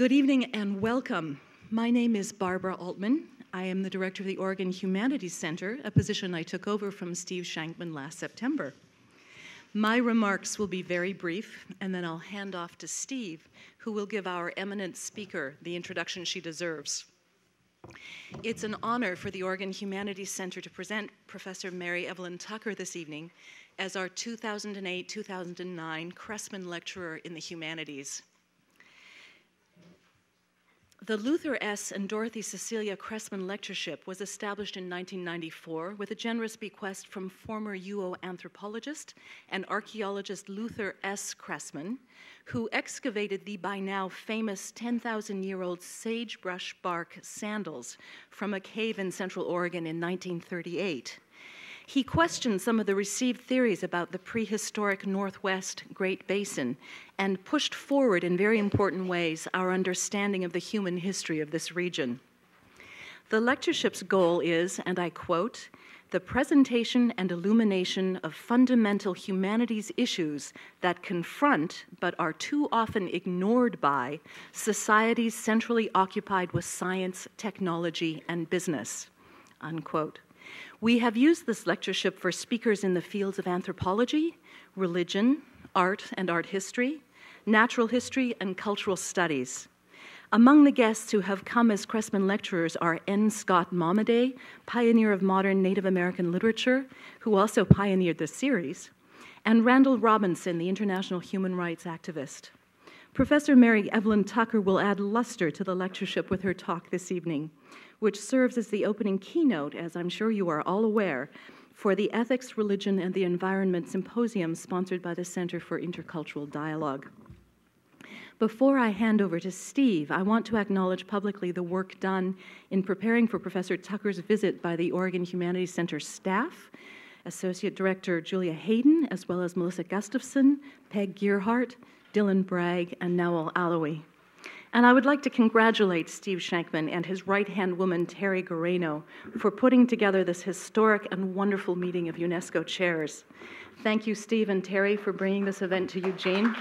Good evening and welcome. My name is Barbara Altman. I am the director of the Oregon Humanities Center, a position I took over from Steve Shankman last September. My remarks will be very brief, and then I'll hand off to Steve, who will give our eminent speaker the introduction she deserves. It's an honor for the Oregon Humanities Center to present Professor Mary Evelyn Tucker this evening as our 2008 2009 Cressman Lecturer in the Humanities. The Luther S. and Dorothy Cecilia Cressman Lectureship was established in 1994 with a generous bequest from former UO anthropologist and archaeologist Luther S. Cressman, who excavated the by now famous 10,000 year old sagebrush bark sandals from a cave in Central Oregon in 1938. He questioned some of the received theories about the prehistoric Northwest Great Basin and pushed forward in very important ways our understanding of the human history of this region. The lectureship's goal is, and I quote, the presentation and illumination of fundamental humanities issues that confront, but are too often ignored by, societies centrally occupied with science, technology, and business. Unquote. We have used this lectureship for speakers in the fields of anthropology, religion, art and art history, natural history, and cultural studies. Among the guests who have come as Cressman lecturers are N. Scott Momaday, pioneer of modern Native American literature, who also pioneered the series, and Randall Robinson, the international human rights activist. Professor Mary Evelyn Tucker will add luster to the lectureship with her talk this evening which serves as the opening keynote, as I'm sure you are all aware, for the Ethics, Religion, and the Environment Symposium sponsored by the Center for Intercultural Dialogue. Before I hand over to Steve, I want to acknowledge publicly the work done in preparing for Professor Tucker's visit by the Oregon Humanities Center staff, Associate Director Julia Hayden, as well as Melissa Gustafson, Peg Gearhart, Dylan Bragg, and Nawal Alawi. And I would like to congratulate Steve Shankman and his right hand woman, Terry Guareno, for putting together this historic and wonderful meeting of UNESCO chairs. Thank you, Steve and Terry, for bringing this event to Eugene.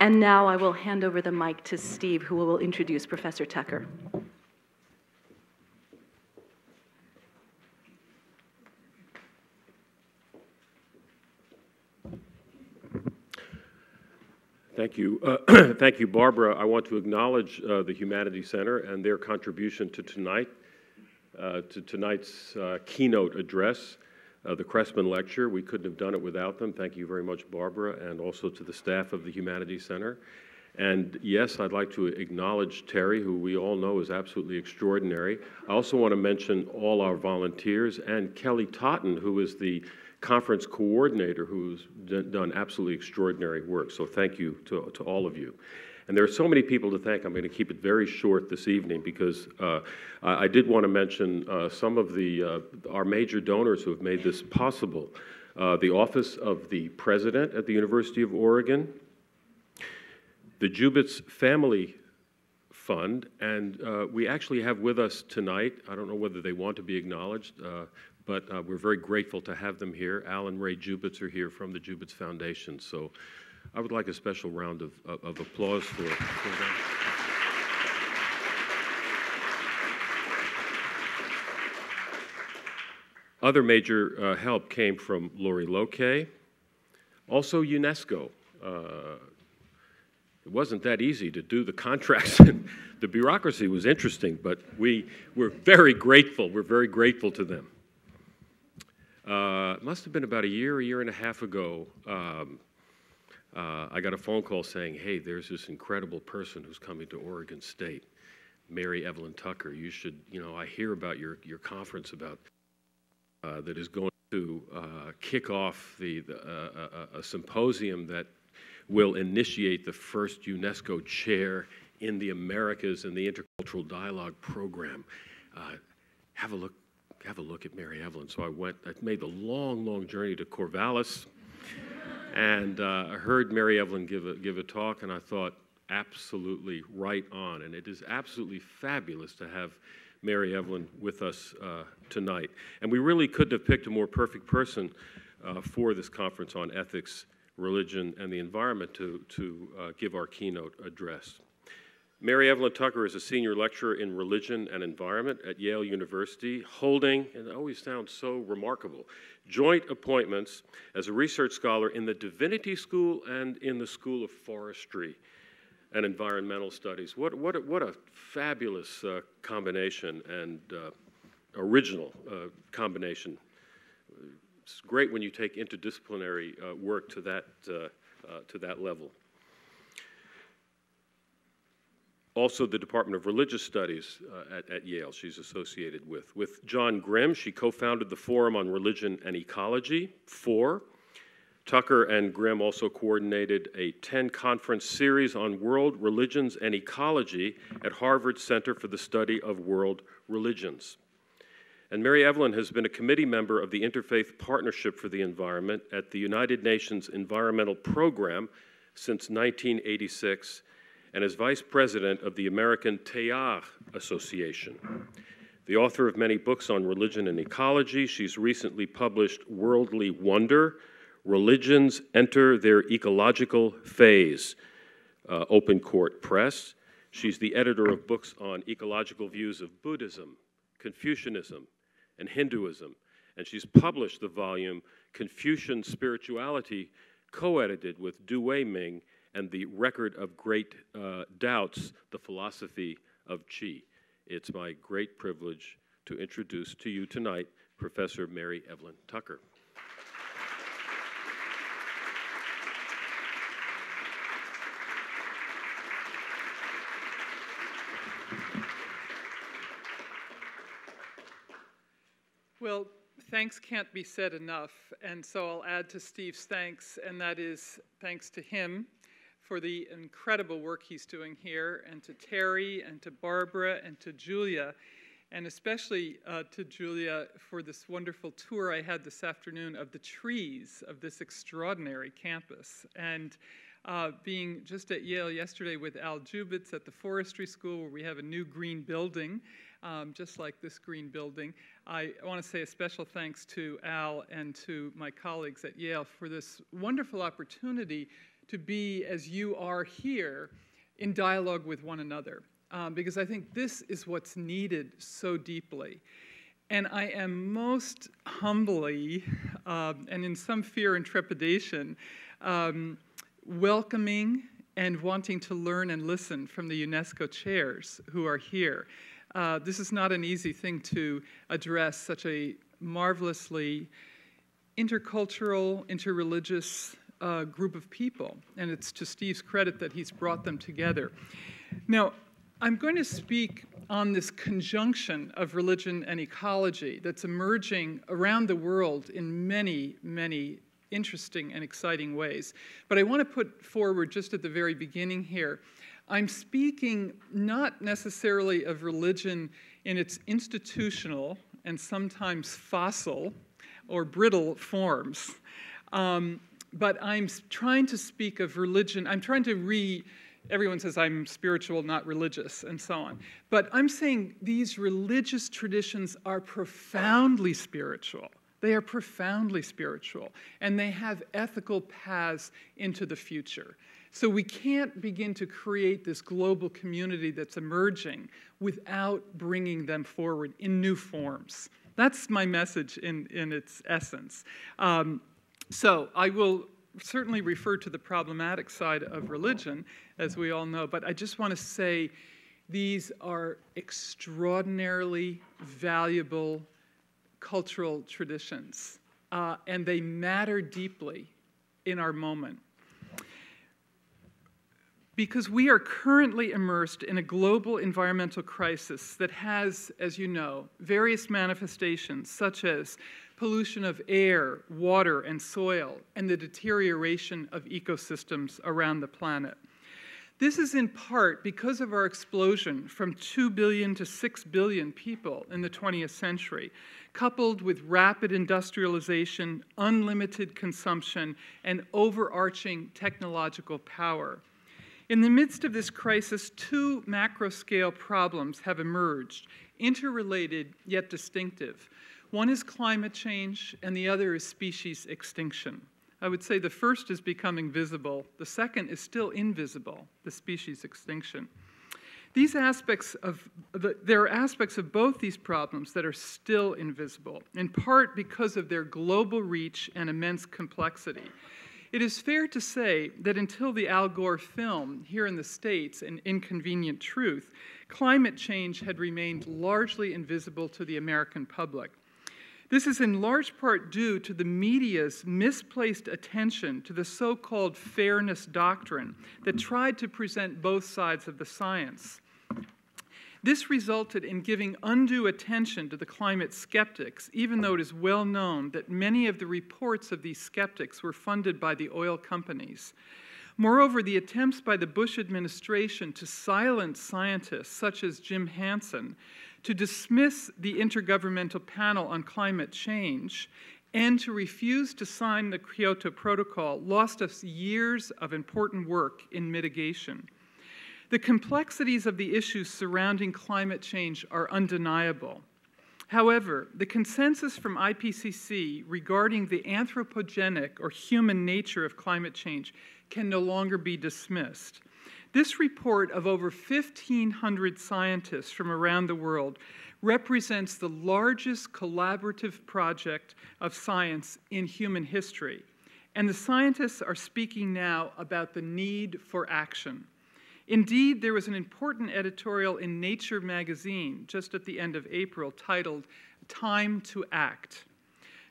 and now I will hand over the mic to Steve, who will introduce Professor Tucker. Thank you. Uh, thank you, Barbara. I want to acknowledge uh, the Humanities Center and their contribution to tonight, uh, to tonight's uh, keynote address, uh, the Cressman Lecture. We couldn't have done it without them. Thank you very much, Barbara, and also to the staff of the Humanities Center. And yes, I'd like to acknowledge Terry, who we all know is absolutely extraordinary. I also want to mention all our volunteers and Kelly Totten, who is the conference coordinator who's done absolutely extraordinary work. So thank you to, to all of you. And there are so many people to thank. I'm going to keep it very short this evening because uh, I, I, did want to mention uh, some of the uh, our major donors who have made this possible. Uh, the Office of the President at the University of Oregon, the Jubitz Family Fund, and uh, we actually have with us tonight, I don't know whether they want to be acknowledged, uh, but uh, we're very grateful to have them here. Alan Ray Jubitz are here from the Jubitz Foundation. So I would like a special round of, of, of applause for, for them. Other major uh, help came from Lorry Lokey, also UNESCO. Uh, it wasn't that easy to do the contracts. the bureaucracy was interesting, but we were very grateful. We're very grateful to them. Uh, it must have been about a year, a year and a half ago. Um, uh, I got a phone call saying, hey, there's this incredible person who's coming to Oregon State, Mary Evelyn Tucker. You should, you know, I hear about your, your conference about uh, that is going to uh, kick off the, the uh, a symposium that will initiate the first UNESCO chair in the Americas in the Intercultural Dialogue Program. Uh, have a look have a look at Mary Evelyn. So I went, I made the long, long journey to Corvallis and uh, I heard Mary Evelyn give a, give a talk, and I thought, absolutely right on. And it is absolutely fabulous to have Mary Evelyn with us uh, tonight. And we really couldn't have picked a more perfect person uh, for this conference on ethics, religion, and the environment to, to uh, give our keynote address. Mary Evelyn Tucker is a senior lecturer in religion and environment at Yale University, holding, and it always sounds so remarkable, joint appointments as a research scholar in the Divinity School and in the School of Forestry and Environmental Studies. What, what, a, what a fabulous uh, combination and uh, original uh, combination. It's great when you take interdisciplinary uh, work to that, uh, uh, to that level. Also the Department of Religious Studies uh, at, at, Yale, she's associated with. With John Grim, she co founded the Forum on Religion and Ecology, FOR. Tucker and Grim also coordinated a 10 conference series on world religions and ecology at Harvard Center for the Study of World Religions. And Mary Evelyn has been a committee member of the Interfaith Partnership for the Environment at the United Nations Environmental Program since 1986 and is vice president of the American Teilhard Association. The author of many books on religion and ecology, she's recently published Worldly Wonder Religions Enter Their Ecological Phase, uh, Open Court Press. She's the editor of books on ecological views of Buddhism, Confucianism, and Hinduism, and she's published the volume Confucian Spirituality, co edited with Tu Weiming and the record of great uh, doubts, the philosophy of Qi. It's my great privilege to introduce to you tonight Professor Mary Evelyn Tucker. Well, thanks can't be said enough, and so I'll add to Steve's thanks, and that is thanks to him for the incredible work he's doing here, and to Terry, and to Barbara, and to Julia, and especially uh, to Julia for this wonderful tour I had this afternoon of the trees of this extraordinary campus. And uh, being just at Yale yesterday with Al Jubitz at the Forestry School, where we have a new green building, um, just like this green building. I want to say a special thanks to Al and to my colleagues at Yale for this wonderful opportunity to be as you are here in dialogue with one another. Um, because I think this is what's needed so deeply. And I am most humbly, um, and in some fear and trepidation, um, welcoming and wanting to learn and listen from the UNESCO chairs who are here. Uh, this is not an easy thing to address such a marvelously intercultural, interreligious, uh, group of people, and it's to Steve's credit that he's brought them together. Now, I'm going to speak on this conjunction of religion and ecology that's emerging around the world in many, many interesting and exciting ways. But I want to put forward just at the very beginning here I'm speaking not necessarily of religion in its institutional and sometimes fossil or brittle forms. Um, but I'm trying to speak of religion. I'm trying to re. Everyone says I'm spiritual, not religious, and so on. But I'm saying these religious traditions are profoundly spiritual. They are profoundly spiritual, and they have ethical paths into the future. So we can't begin to create this global community that's emerging without bringing them forward in new forms. That's my message in, in its essence. Um, so I will certainly refer to the problematic side of religion, as we all know, but I just want to say these are extraordinarily valuable cultural traditions, uh, and they matter deeply in our moment. Because we are currently immersed in a global environmental crisis that has, as you know, various manifestations such as pollution of air, water, and soil, and the deterioration of ecosystems around the planet. This is in part because of our explosion from 2 billion to 6 billion people in the 20th century, coupled with rapid industrialization, unlimited consumption, and overarching technological power. In the midst of this crisis, two macro scale problems have emerged, interrelated yet distinctive. One is climate change, and the other is species extinction. I would say the first is becoming visible, the second is still invisible, the species extinction. These aspects of, the, there are aspects of both these problems that are still invisible, in part because of their global reach and immense complexity. It is fair to say that until the Al Gore film here in the States, An Inconvenient Truth, climate change had remained largely invisible to the American public. This is in large part due to the media's misplaced attention to the so called fairness doctrine that tried to present both sides of the science. This resulted in giving undue attention to the climate skeptics, even though it is well known that many of the reports of these skeptics were funded by the oil companies. Moreover, the attempts by the Bush administration to silence scientists such as Jim Hansen, to dismiss the Intergovernmental Panel on Climate Change, and to refuse to sign the Kyoto Protocol lost us years of important work in mitigation. The complexities of the issues surrounding climate change are undeniable. However, the consensus from IPCC regarding the anthropogenic or human nature of climate change can no longer be dismissed. This report of over 1,500 scientists from around the world represents the largest collaborative project of science in human history. And the scientists are speaking now about the need for action. Indeed, there was an important editorial in Nature magazine just at the end of April titled Time to Act.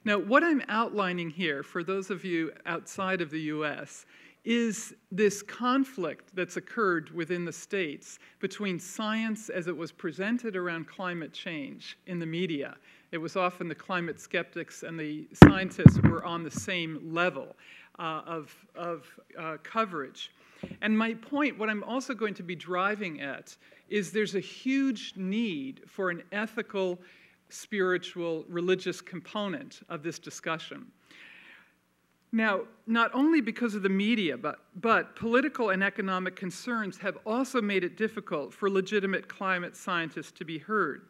Now, what I'm outlining here for those of you outside of the US is this conflict that's occurred within the states between science as it was presented around climate change in the media. It was often the climate skeptics and the scientists were on the same level uh, of, of uh, coverage. And my point, what I'm also going to be driving at, is there's a huge need for an ethical, spiritual, religious component of this discussion. Now, not only because of the media, but, but political and economic concerns have also made it difficult for legitimate climate scientists to be heard.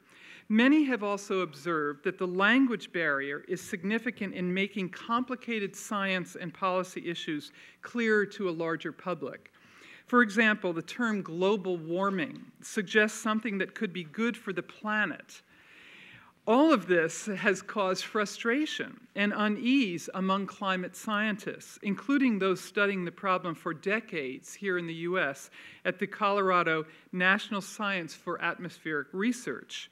Many have also observed that the language barrier is significant in making complicated science and policy issues clearer to a larger public. For example, the term global warming suggests something that could be good for the planet. All of this has caused frustration and unease among climate scientists, including those studying the problem for decades here in the US at the Colorado National Science for Atmospheric Research.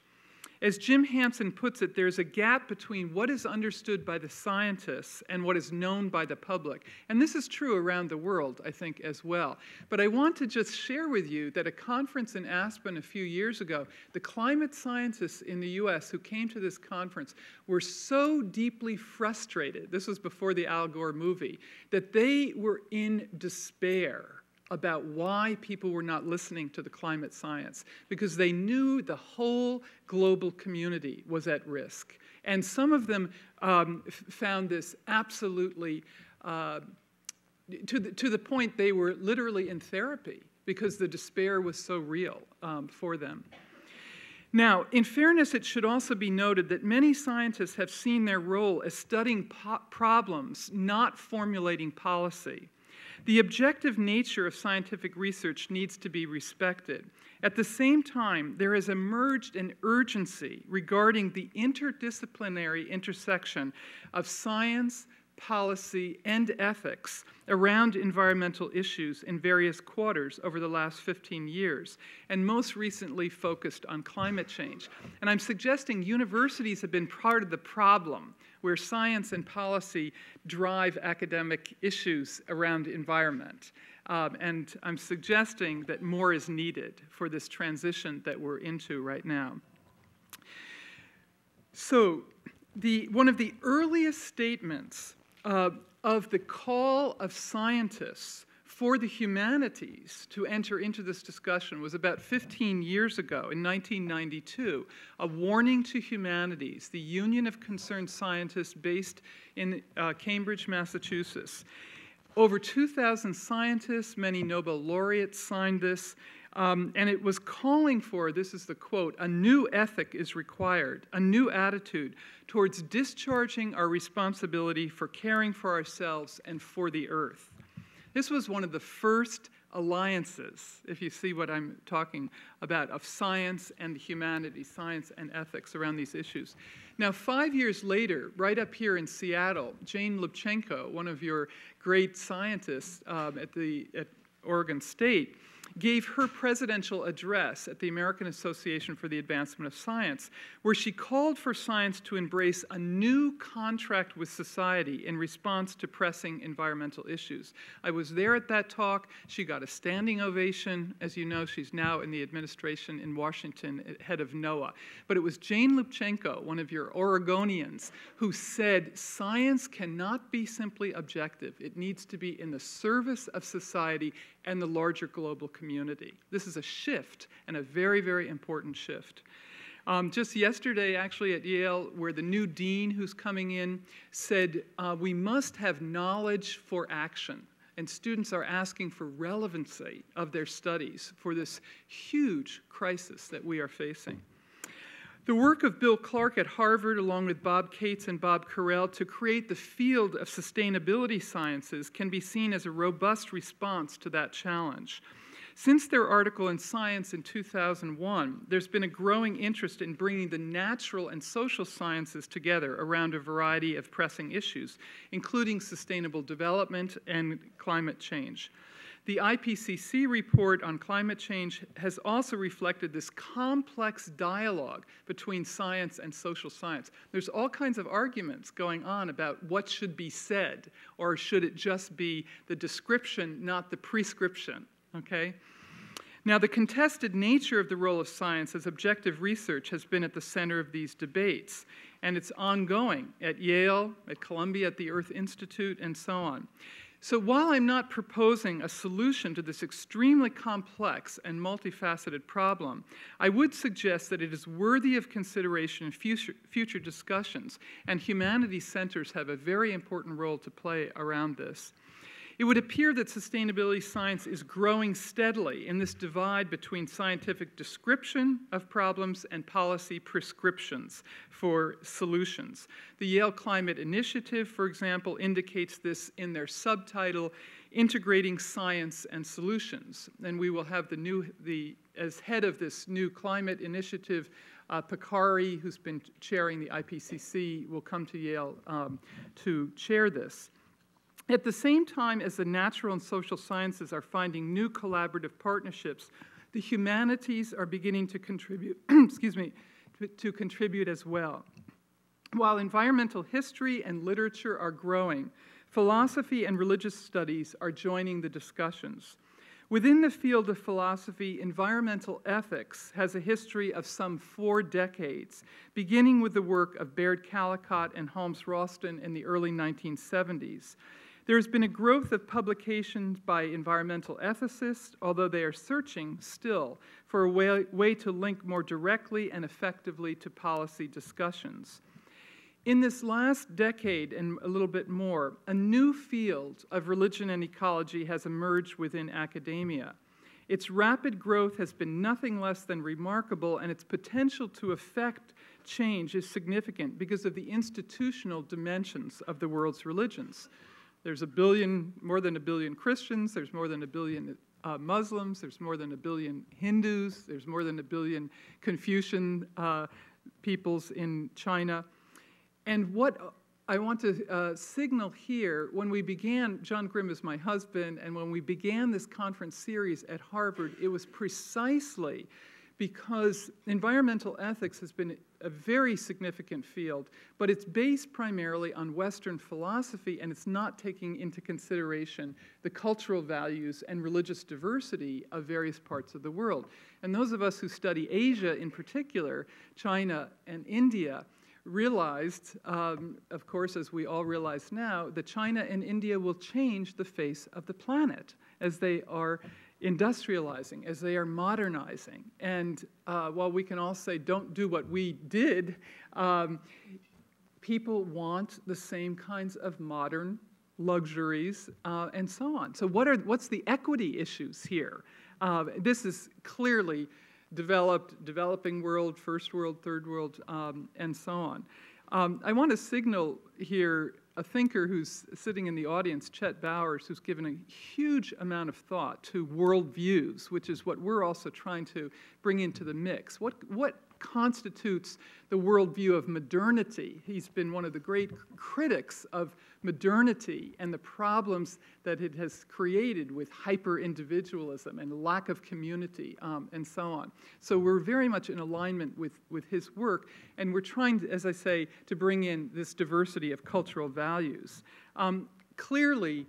As Jim Hansen puts it, there's a gap between what is understood by the scientists and what is known by the public. And this is true around the world, I think, as well. But I want to just share with you that a conference in Aspen a few years ago, the climate scientists in the US who came to this conference were so deeply frustrated, this was before the Al Gore movie, that they were in despair about why people were not listening to the climate science because they knew the whole global community was at risk. And some of them um, found this absolutely uh, to, the, to the point they were literally in therapy because the despair was so real um, for them. Now, in fairness, it should also be noted that many scientists have seen their role as studying problems, not formulating policy. The objective nature of scientific research needs to be respected. At the same time, there has emerged an urgency regarding the interdisciplinary intersection of science, policy, and ethics around environmental issues in various quarters over the last 15 years, and most recently focused on climate change. And I'm suggesting universities have been part of the problem where science and policy drive academic issues around environment. Um, and I'm suggesting that more is needed for this transition that we're into right now. So, the, one of the earliest statements uh, of the call of scientists for the humanities to enter into this discussion was about 15 years ago in 1992, a warning to humanities, the Union of Concerned Scientists based in uh, Cambridge, Massachusetts. Over 2,000 scientists, many Nobel laureates signed this. Um, and it was calling for this is the quote a new ethic is required, a new attitude towards discharging our responsibility for caring for ourselves and for the earth. This was one of the first alliances, if you see what I'm talking about, of science and humanities, science and ethics around these issues. Now, five years later, right up here in Seattle, Jane Lubchenco, one of your great scientists um, at, the, at Oregon State, gave her presidential address at the American Association for the Advancement of Science, where she called for science to embrace a new contract with society in response to pressing environmental issues. I was there at that talk. She got a standing ovation. As you know, she's now in the administration in Washington, head of NOAA. But it was Jane Lubchenco, one of your Oregonians, who said science cannot be simply objective. It needs to be in the service of society and the larger global community. This is a shift, and a very, very important shift. Um, just yesterday, actually, at Yale, where the new dean who's coming in said, uh, We must have knowledge for action. And students are asking for relevancy of their studies for this huge crisis that we are facing. The work of Bill Clark at Harvard, along with Bob Kates and Bob Corell, to create the field of sustainability sciences can be seen as a robust response to that challenge. Since their article in Science in 2001, there's been a growing interest in bringing the natural and social sciences together around a variety of pressing issues, including sustainable development and climate change. The IPCC report on climate change has also reflected this complex dialogue between science and social science. There's all kinds of arguments going on about what should be said, or should it just be the description, not the prescription, okay? Now, the contested nature of the role of science as objective research has been at the center of these debates, and it's ongoing at Yale, at Columbia, at the Earth Institute, and so on. So, while I'm not proposing a solution to this extremely complex and multifaceted problem, I would suggest that it is worthy of consideration in future, future discussions, and humanities centers have a very important role to play around this. It would appear that sustainability science is growing steadily in this divide between scientific description of problems and policy prescriptions for solutions. The Yale Climate Initiative, for example, indicates this in their subtitle, Integrating Science and Solutions. And we will have the new, the, as head of this new climate initiative, uh, Pachauri, who's been chairing the IPCC, will come to Yale um, to chair this. At the same time as the natural and social sciences are finding new collaborative partnerships, the humanities are beginning to contribute, excuse me, to, to contribute as well. While environmental history and literature are growing, philosophy and religious studies are joining the discussions. Within the field of philosophy, environmental ethics has a history of some four decades, beginning with the work of Baird Callicott and Holmes Rolston in the early 1970s. There has been a growth of publications by environmental ethicists, although they are searching still for a way, way to link more directly and effectively to policy discussions. In this last decade and a little bit more, a new field of religion and ecology has emerged within academia. Its rapid growth has been nothing less than remarkable, and its potential to affect change is significant because of the institutional dimensions of the world's religions. There's a billion, more than a billion Christians, there's more than a billion uh, Muslims, there's more than a billion Hindus, there's more than a billion Confucian uh, peoples in China. And what I want to uh, signal here, when we began, John Grim is my husband, and when we began this conference series at Harvard, it was precisely because environmental ethics has been a very significant field, but it's based primarily on Western philosophy and it's not taking into consideration the cultural values and religious diversity of various parts of the world. And those of us who study Asia in particular, China and India, realized, um, of course, as we all realize now, that China and India will change the face of the planet as they are industrializing, as they are modernizing. And uh, while we can all say, don't do what we did, um, people want the same kinds of modern luxuries uh, and so on. So, what are, what's the equity issues here? Uh, this is clearly developed, developing world, first world, third world, um, and so on. Um, I want to signal here a thinker who's sitting in the audience, Chet Bowers, who's given a huge amount of thought to worldviews, which is what we're also trying to bring into the mix. What, what constitutes the worldview of modernity. He's been one of the great critics of modernity and the problems that it has created with hyper individualism and lack of community um, and so on. So we're very much in alignment with, with his work, and we're trying, to, as I say, to bring in this diversity of cultural values. Um, clearly,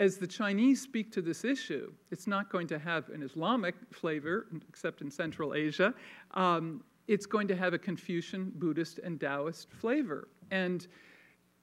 as the Chinese speak to this issue, it's not going to have an Islamic flavor, except in Central Asia. Um, it's going to have a Confucian, Buddhist, and Taoist flavor. And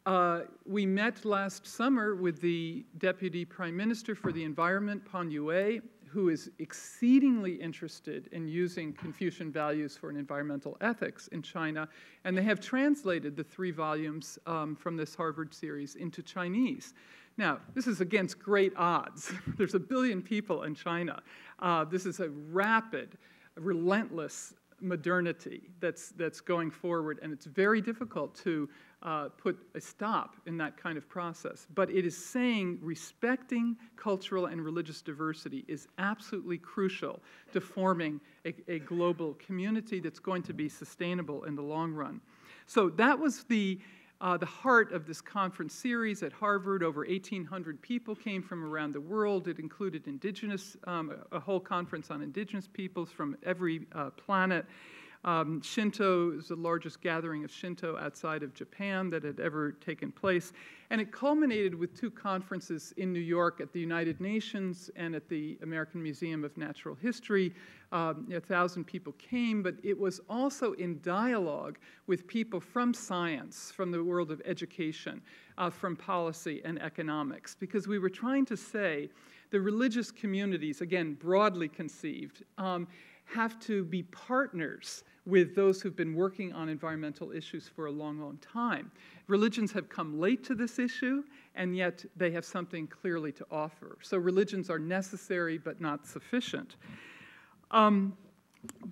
uh, we met last summer with the Deputy Prime Minister for the Environment, Pan Yue, who is exceedingly interested in using Confucian values for an environmental ethics in China. And they have translated the three volumes um, from this Harvard series into Chinese. Now, this is against great odds. There's a billion people in China. Uh, this is a rapid, relentless modernity that's, that's going forward, and it's very difficult to uh, put a stop in that kind of process. But it is saying respecting cultural and religious diversity is absolutely crucial to forming a, a global community that's going to be sustainable in the long run. So that was the uh, the heart of this conference series at Harvard. Over 1,800 people came from around the world. It included indigenous, um, a whole conference on indigenous peoples from every uh, planet. Um, Shinto is the largest gathering of Shinto outside of Japan that had ever taken place. And it culminated with two conferences in New York at the United Nations and at the American Museum of Natural History. Um, a thousand people came, but it was also in dialogue with people from science, from the world of education, uh, from policy and economics, because we were trying to say the religious communities, again, broadly conceived, um, have to be partners with those who've been working on environmental issues for a long, long time. Religions have come late to this issue, and yet they have something clearly to offer. So religions are necessary but not sufficient. Um,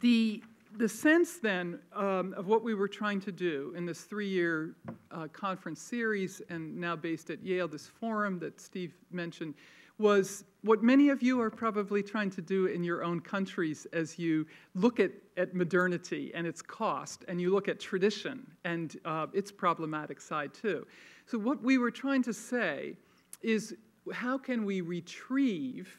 the, the sense then um, of what we were trying to do in this three year uh, conference series, and now based at Yale, this forum that Steve mentioned, was what many of you are probably trying to do in your own countries as you look at, at modernity and its cost, and you look at tradition and uh, its problematic side too. So, what we were trying to say is how can we retrieve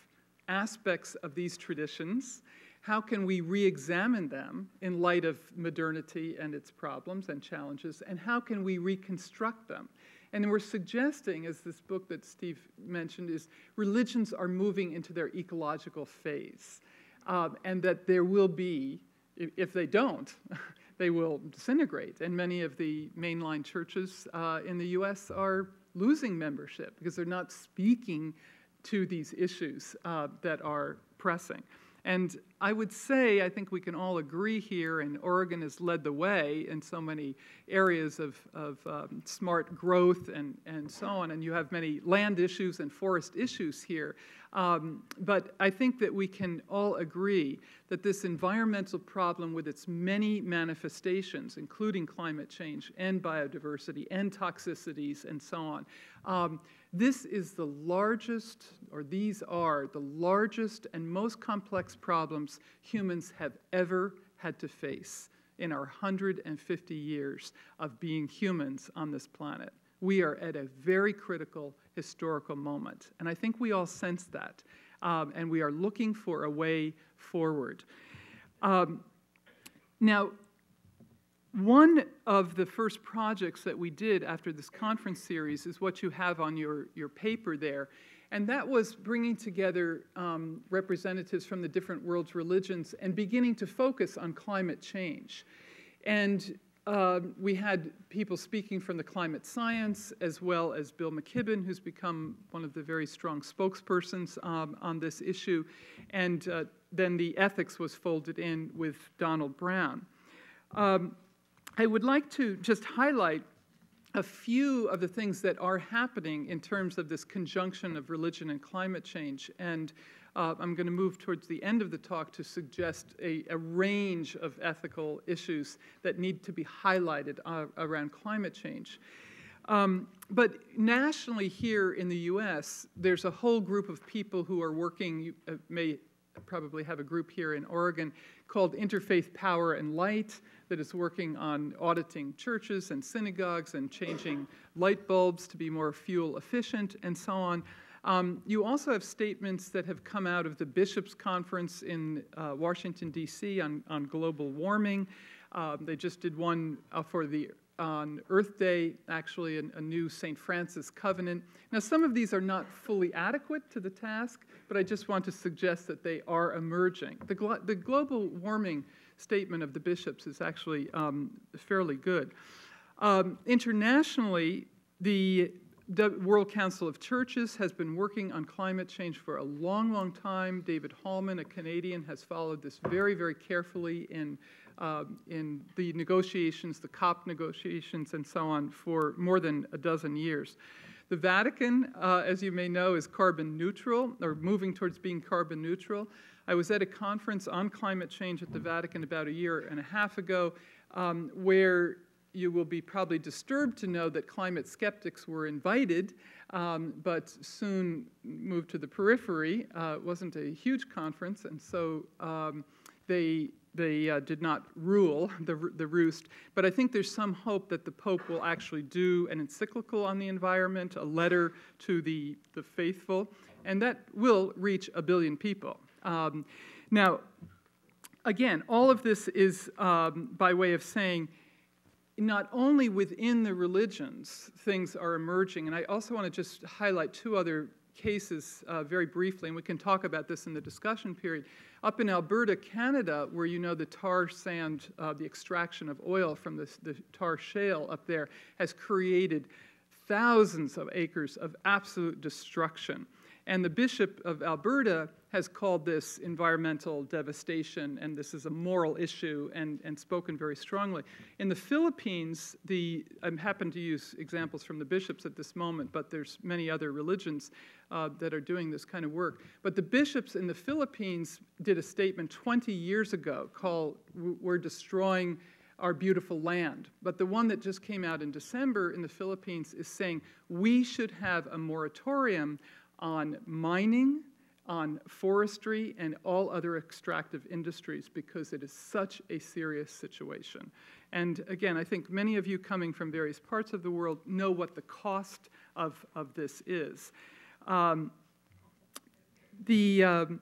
aspects of these traditions? How can we re examine them in light of modernity and its problems and challenges? And how can we reconstruct them? And we're suggesting, as this book that Steve mentioned, is religions are moving into their ecological phase. Um, and that there will be, if they don't, they will disintegrate. And many of the mainline churches uh, in the US are losing membership because they're not speaking to these issues uh, that are pressing. And I would say, I think we can all agree here, and Oregon has led the way in so many areas of, of um, smart growth and, and so on, and you have many land issues and forest issues here. Um, but I think that we can all agree that this environmental problem, with its many manifestations, including climate change and biodiversity and toxicities and so on, um, this is the largest, or these are the largest and most complex problems humans have ever had to face in our 150 years of being humans on this planet. We are at a very critical historical moment, and I think we all sense that, um, and we are looking for a way forward. Um, now, one of the first projects that we did after this conference series is what you have on your, your paper there. And that was bringing together um, representatives from the different world's religions and beginning to focus on climate change. And uh, we had people speaking from the climate science, as well as Bill McKibben, who's become one of the very strong spokespersons um, on this issue. And uh, then the ethics was folded in with Donald Brown. Um, I would like to just highlight a few of the things that are happening in terms of this conjunction of religion and climate change. And uh, I'm going to move towards the end of the talk to suggest a, a range of ethical issues that need to be highlighted uh, around climate change. Um, but nationally, here in the US, there's a whole group of people who are working, you uh, may probably have a group here in Oregon called Interfaith Power and Light that is working on auditing churches and synagogues and changing light bulbs to be more fuel efficient and so on. Um, you also have statements that have come out of the Bishops' Conference in uh, Washington, D.C. On, on global warming. Um, they just did one uh, for the on Earth Day, actually, a, a new St. Francis covenant. Now, some of these are not fully adequate to the task, but I just want to suggest that they are emerging. The, glo the global warming statement of the bishops is actually um, fairly good. Um, internationally, the World Council of Churches has been working on climate change for a long, long time. David Hallman, a Canadian, has followed this very, very carefully in, uh, in the negotiations, the COP negotiations, and so on for more than a dozen years. The Vatican, uh, as you may know, is carbon neutral, or moving towards being carbon neutral. I was at a conference on climate change at the Vatican about a year and a half ago, um, where you will be probably disturbed to know that climate skeptics were invited, um, but soon moved to the periphery. Uh, it wasn't a huge conference, and so um, they, they uh, did not rule the, the roost. But I think there's some hope that the Pope will actually do an encyclical on the environment, a letter to the, the faithful, and that will reach a billion people. Um, now, again, all of this is um, by way of saying not only within the religions things are emerging, and I also want to just highlight two other cases uh, very briefly, and we can talk about this in the discussion period. Up in Alberta, Canada, where you know the tar sand, uh, the extraction of oil from the tar shale up there, has created thousands of acres of absolute destruction. And the Bishop of Alberta has called this environmental devastation, and this is a moral issue, and, and spoken very strongly. In the Philippines, the, I happen to use examples from the bishops at this moment, but there's many other religions uh, that are doing this kind of work. But the bishops in the Philippines did a statement 20 years ago called We're Destroying our beautiful land. But the one that just came out in December in the Philippines is saying we should have a moratorium on mining, on forestry and all other extractive industries because it is such a serious situation. And again, I think many of you coming from various parts of the world know what the cost of, of this is. Um, the, um,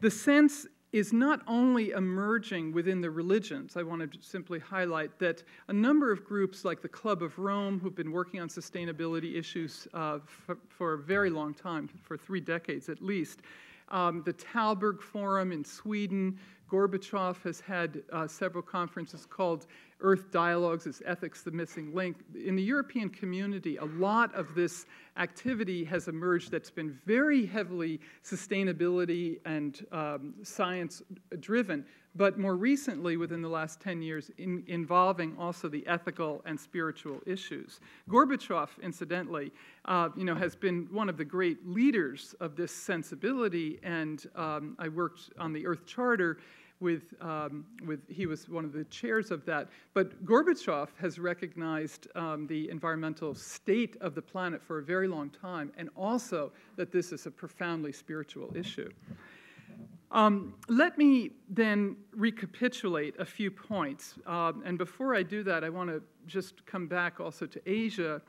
the sense is not only emerging within the religions. I want to simply highlight that a number of groups like the Club of Rome, who've been working on sustainability issues uh, for, for, a very long time, for three decades at least, um, the Tällberg Forum in Sweden, Gorbachev has had uh, several conferences called Earth Dialogues is Ethics the Missing Link. In the European community, a lot of this activity has emerged that's been very heavily sustainability and um, science driven, but more recently, within the last 10 years, in, involving also the ethical and spiritual issues. Gorbachev, incidentally, uh, you know, has been one of the great leaders of this sensibility, and um, I worked on the Earth Charter with, um, with, he was one of the chairs of that. But Gorbachev has recognized um, the environmental state of the planet for a very long time, and also that this is a profoundly spiritual issue. Um, let me then recapitulate a few points. Um, and before I do that, I want to just come back also to Asia.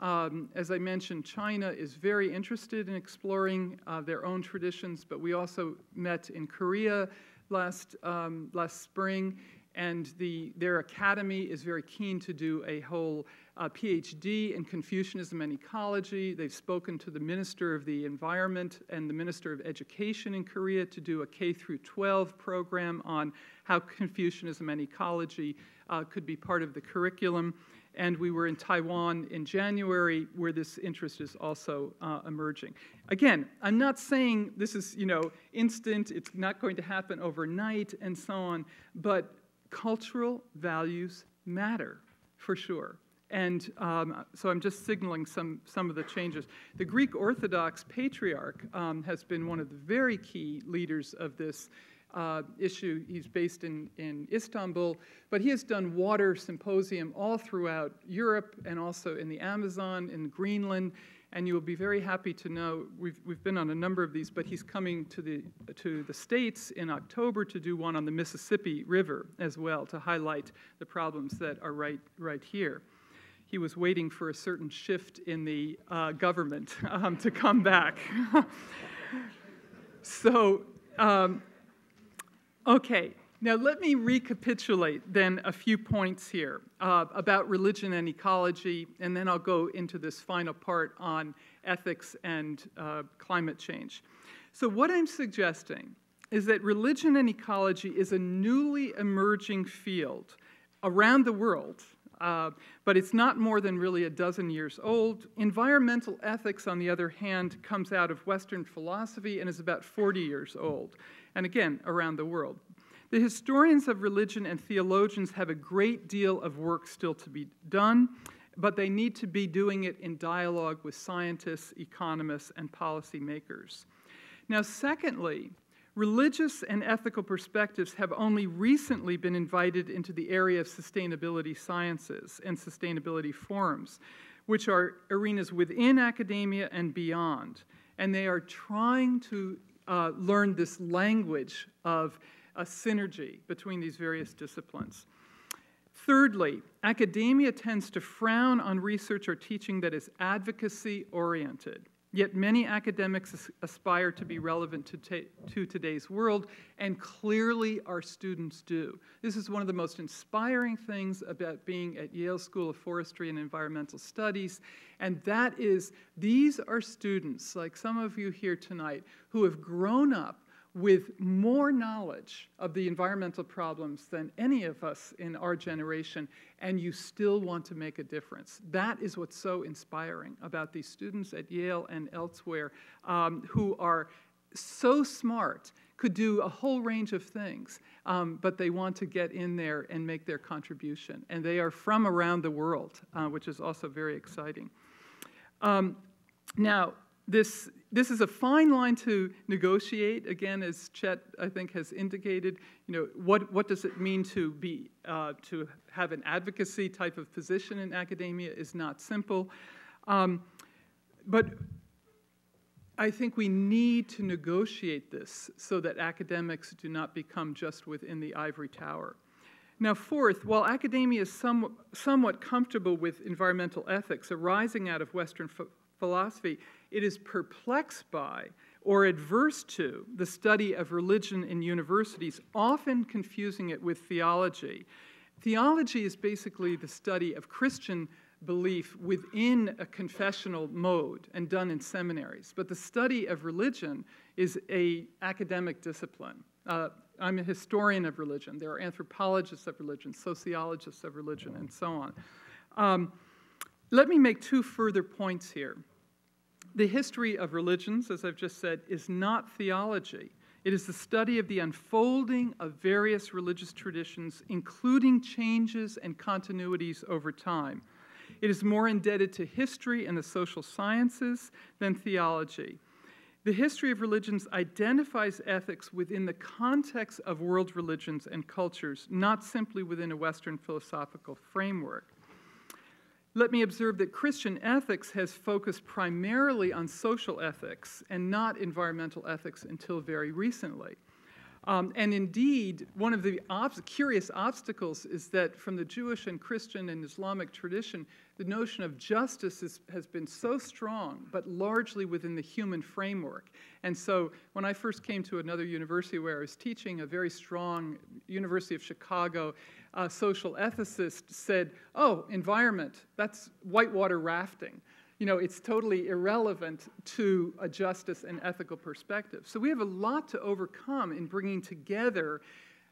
Um, as I mentioned, China is very interested in exploring uh, their own traditions, but we also met in Korea last, um, last spring, and the, their academy is very keen to do a whole uh, PhD in Confucianism and ecology. They've spoken to the Minister of the Environment and the Minister of Education in Korea to do a K through 12 program on how Confucianism and ecology uh, could be part of the curriculum and we were in Taiwan in January, where this interest is also uh, emerging. Again, I'm not saying this is, you know, instant, it's not going to happen overnight, and so on, but cultural values matter, for sure. And um, so I'm just signaling some, some of the changes. The Greek Orthodox Patriarch um, has been one of the very key leaders of this uh, issue. He's based in, in Istanbul, but he has done water symposium all throughout Europe and also in the Amazon, in Greenland. And you'll be very happy to know we've, we've been on a number of these, but he's coming to the, to the States in October to do one on the Mississippi River as well to highlight the problems that are right, right here he was waiting for a certain shift in the uh, government um, to come back. so, um, okay, now let me recapitulate then a few points here uh, about religion and ecology, and then I'll go into this final part on ethics and uh, climate change. So, what I'm suggesting is that religion and ecology is a newly emerging field around the world uh, but it's not more than really a dozen years old. Environmental ethics, on the other hand, comes out of Western philosophy and is about 40 years old, and again, around the world. The historians of religion and theologians have a great deal of work still to be done, but they need to be doing it in dialogue with scientists, economists, and policymakers. Now, secondly, Religious and ethical perspectives have only recently been invited into the area of sustainability sciences and sustainability forums, which are arenas within academia and beyond. And they are trying to uh, learn this language of a synergy between these various disciplines. Thirdly, academia tends to frown on research or teaching that is advocacy oriented. Yet many academics aspire to be relevant to, to today's world, and clearly our students do. This is one of the most inspiring things about being at Yale School of Forestry and Environmental Studies, and that is these are students, like some of you here tonight, who have grown up with more knowledge of the environmental problems than any of us in our generation, and you still want to make a difference. That is what's so inspiring about these students at Yale and elsewhere um, who are so smart, could do a whole range of things, um, but they want to get in there and make their contribution. And they are from around the world, uh, which is also very exciting. Um, now, this, this is a fine line to negotiate. Again, as Chet, I think, has indicated, you know, what, what does it mean to, be, uh, to have an advocacy type of position in academia is not simple. Um, but I think we need to negotiate this so that academics do not become just within the ivory tower. Now, fourth, while academia is somewhat, somewhat comfortable with environmental ethics arising out of Western philosophy, it is perplexed by or adverse to the study of religion in universities, often confusing it with theology. Theology is basically the study of Christian belief within a confessional mode and done in seminaries. But the study of religion is a academic discipline. Uh, I'm a historian of religion. There are anthropologists of religion, sociologists of religion, and so on. Um, let me make two further points here. The history of religions, as I've just said, is not theology. It is the study of the unfolding of various religious traditions, including changes and continuities over time. It is more indebted to history and the social sciences than theology. The history of religions identifies ethics within the context of world religions and cultures, not simply within a Western philosophical framework. Let me observe that Christian ethics has focused primarily on social ethics and not environmental ethics until very recently. Um, and indeed, one of the ob- curious obstacles is that from the Jewish and Christian and Islamic tradition, the notion of justice is, has been so strong, but largely within the human framework. And so when I first came to another university where I was teaching, a very strong University of Chicago uh, social ethicist said, oh, environment, that's whitewater rafting. You know, it's totally irrelevant to a justice and ethical perspective. So we have a lot to overcome in bringing together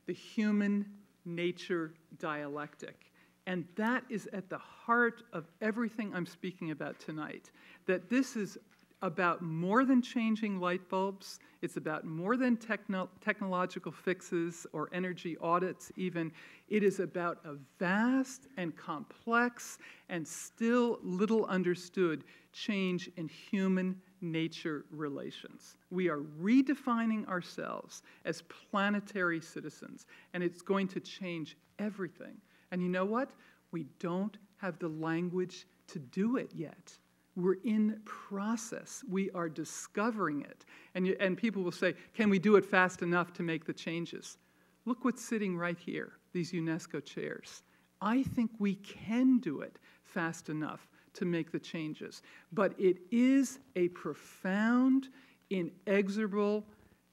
the human nature dialectic. And that is at the heart of everything I'm speaking about tonight. That this is about more than changing light bulbs. It's about more than techno technological fixes or energy audits, even. It is about a vast and complex and still little understood change in human nature relations. We are redefining ourselves as planetary citizens, and it's going to change everything. And you know what? We don't have the language to do it yet. We're in process. We are discovering it. And, you, and people will say, can we do it fast enough to make the changes? Look what's sitting right here, these UNESCO chairs. I think we can do it fast enough to make the changes. But it is a profound, inexorable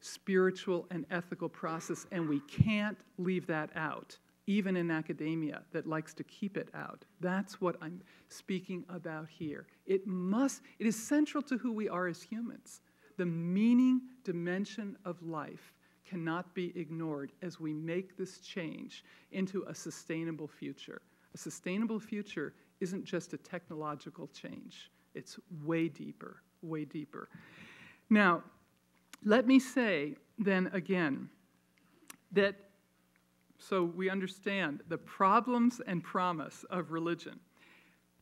spiritual and ethical process, and we can't leave that out even in academia, that likes to keep it out. That's what I'm speaking about here. It must, it is central to who we are as humans. The meaning dimension of life cannot be ignored as we make this change into a sustainable future. A sustainable future isn't just a technological change, it's way deeper, way deeper. Now, let me say then again that so we understand the problems and promise of religion.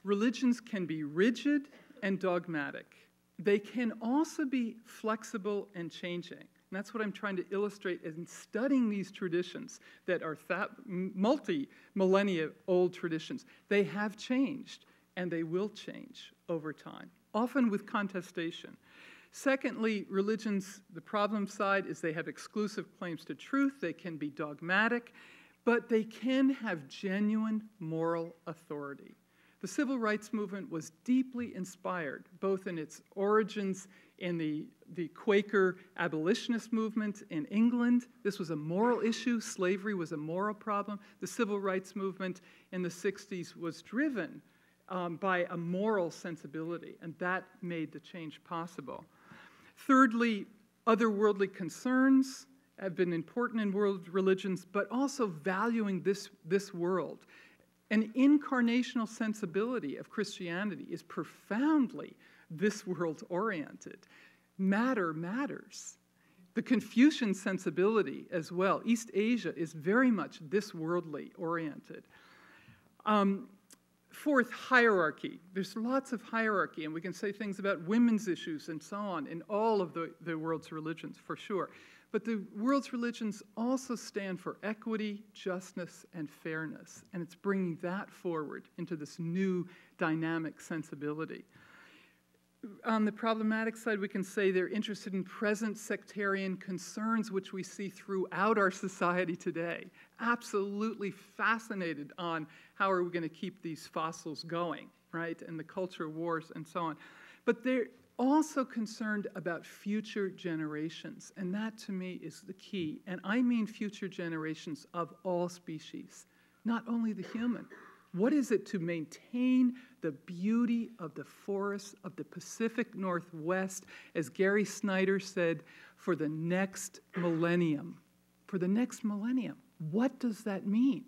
Religions can be rigid and dogmatic. They can also be flexible and changing. And that's what I'm trying to illustrate in studying these traditions that are multi millennia old traditions. They have changed and they will change over time, often with contestation. Secondly, religions, the problem side is they have exclusive claims to truth, they can be dogmatic, but they can have genuine moral authority. The civil rights movement was deeply inspired, both in its origins in the, the Quaker abolitionist movement in England. This was a moral issue, slavery was a moral problem. The civil rights movement in the 60s was driven um, by a moral sensibility, and that made the change possible. Thirdly, otherworldly concerns have been important in world religions, but also valuing this, this world. An incarnational sensibility of Christianity is profoundly this world oriented. Matter matters. The Confucian sensibility as well, East Asia is very much this worldly oriented. Um, Fourth, hierarchy. There's lots of hierarchy, and we can say things about women's issues and so on in all of the, the world's religions, for sure. But the world's religions also stand for equity, justice, and fairness, and it's bringing that forward into this new dynamic sensibility on the problematic side, we can say they're interested in present sectarian concerns, which we see throughout our society today. Absolutely fascinated on how are we going to keep these fossils going, right? And the culture wars and so on. But they're also concerned about future generations, and that to me is the key. And I mean future generations of all species, not only the human. What is it to maintain the beauty of the forests of the Pacific Northwest, as Gary Snyder said, for the next millennium? For the next millennium. What does that mean?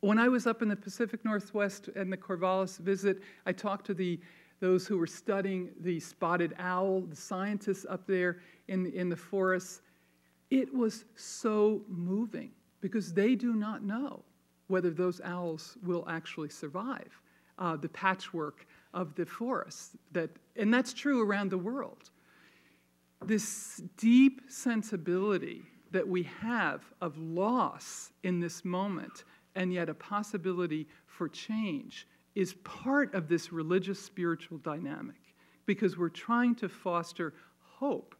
When I was up in the Pacific Northwest and the Corvallis visit, I talked to the those who were studying the spotted owl, the scientists up there in, in the forests. It was so moving because they do not know whether those owls will actually survive uh, the patchwork of the forests. That, and that's true around the world. This deep sensibility that we have of loss in this moment, and yet a possibility for change, is part of this religious spiritual dynamic because we're trying to foster hope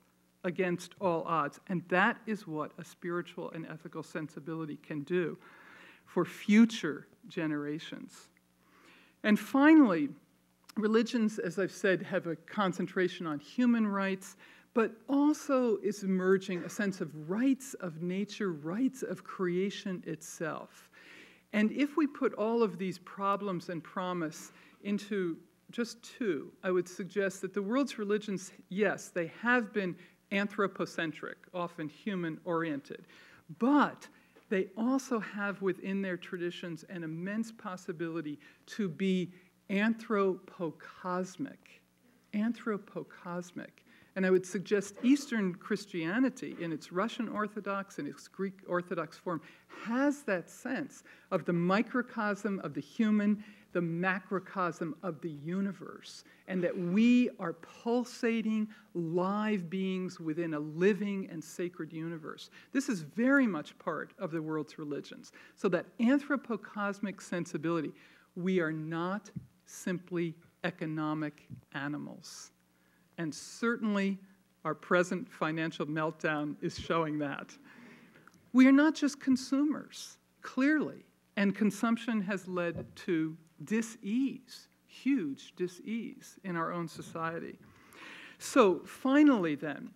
against all odds. And that is what a spiritual and ethical sensibility can do for future generations. And finally, religions, as I've said, have a concentration on human rights, but also is emerging a sense of rights of nature, rights of creation itself. And if we put all of these problems and promise into just two, I would suggest that the world's religions, yes, they have been anthropocentric, often human oriented, but they also have within their traditions an immense possibility to be anthropocosmic. anthropocosmic. And I would suggest Eastern Christianity, in its Russian Orthodox and its Greek Orthodox form, has that sense of the microcosm of the human, the macrocosm of the universe, and that we are pulsating live beings within a living and sacred universe. This is very much part of the world's religions. So, that anthropocosmic sensibility, we are not simply economic animals. And certainly, our present financial meltdown is showing that. We are not just consumers, clearly, and consumption has led to dis-ease, huge dis-ease in our own society. So finally then,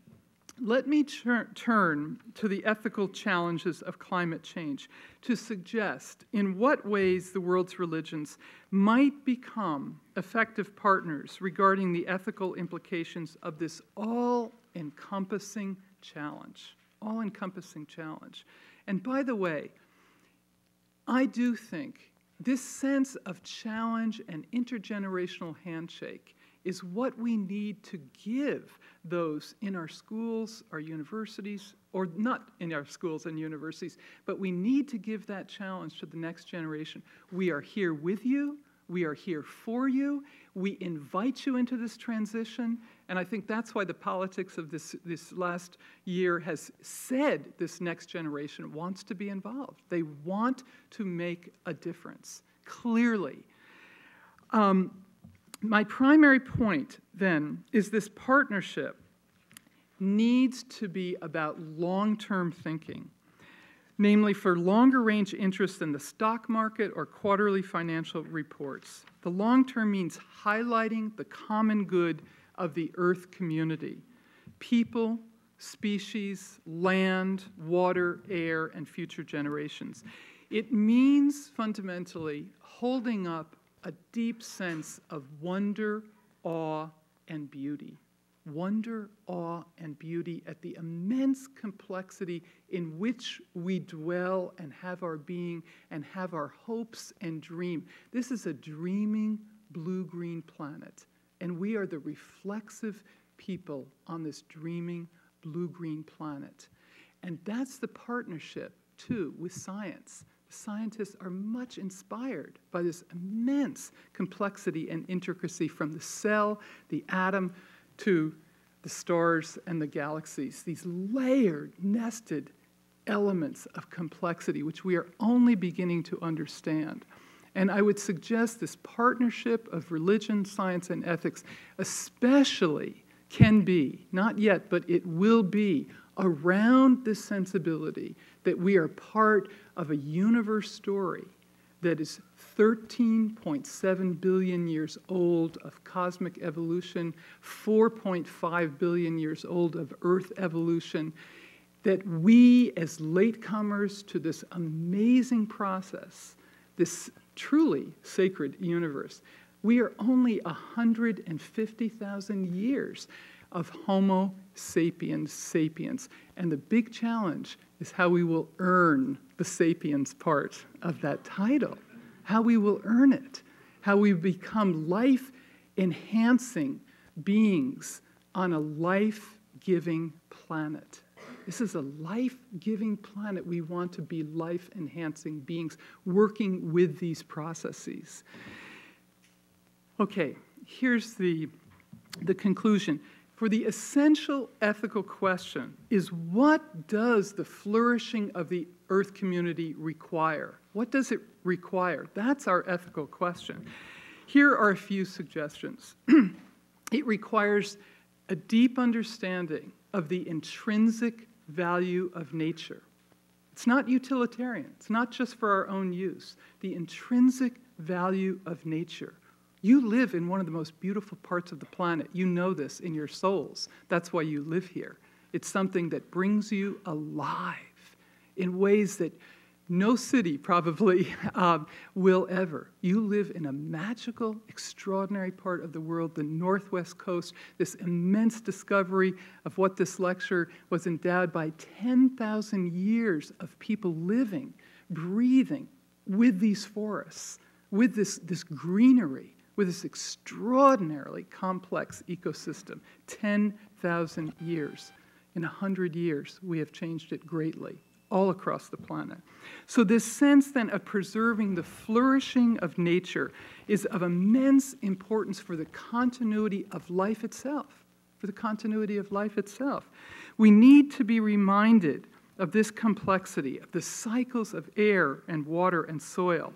let me turn to the ethical challenges of climate change to suggest in what ways the world's religions might become effective partners regarding the ethical implications of this all encompassing challenge. All encompassing challenge. And by the way, I do think this sense of challenge and intergenerational handshake is what we need to give those in our schools, our universities, or not in our schools and universities, but we need to give that challenge to the next generation. We are here with you. We are here for you. We invite you into this transition. And I think that's why the politics of this, this last year has said this next generation wants to be involved. They want to make a difference, clearly. Um, my primary point then is this partnership needs to be about long term thinking, namely for longer range interests in the stock market or quarterly financial reports. The long term means highlighting the common good of the Earth community people, species, land, water, air, and future generations. It means fundamentally holding up a deep sense of wonder, awe, and beauty. Wonder, awe, and beauty at the immense complexity in which we dwell and have our being and have our hopes and dream. This is a dreaming blue green planet, and we are the reflexive people on this dreaming blue green planet. And that's the partnership, too, with science scientists are much inspired by this immense complexity and intricacy from the cell, the atom, to the stars and the galaxies. These layered, nested elements of complexity, which we are only beginning to understand. And I would suggest this partnership of religion, science, and ethics, especially can be, not yet, but it will be, around this sensibility that we are part of a universe story that is 13.7 billion years old of cosmic evolution, 4.5 billion years old of Earth evolution, that we, as latecomers to this amazing process, this truly sacred universe, we are only 150,000 years of Homo sapiens sapiens. And the big challenge is how we will earn the sapiens part of that title, how we will earn it, how we become life enhancing beings on a life giving planet. This is a life giving planet. We want to be life enhancing beings working with these processes. Okay, here's the, the conclusion. For the essential ethical question is what does the flourishing of the earth community require? What does it require? That's our ethical question. Here are a few suggestions. it requires a deep understanding of the intrinsic value of nature. It's not utilitarian, it's not just for our own use. The intrinsic value of nature. You live in one of the most beautiful parts of the planet. You know this in your souls. That's why you live here. It's something that brings you alive in ways that no city probably um, will ever. You live in a magical, extraordinary part of the world, the Northwest Coast, this immense discovery of what this lecture was endowed by 10,000 years of people living, breathing with these forests, with this, this greenery with this extraordinarily complex ecosystem. 10,000 years. In 100 years, we have changed it greatly all across the planet. So, this sense then of preserving the flourishing of nature is of immense importance for the continuity of life itself. For the continuity of life itself. We need to be reminded of this complexity, of the cycles of air and water and soil.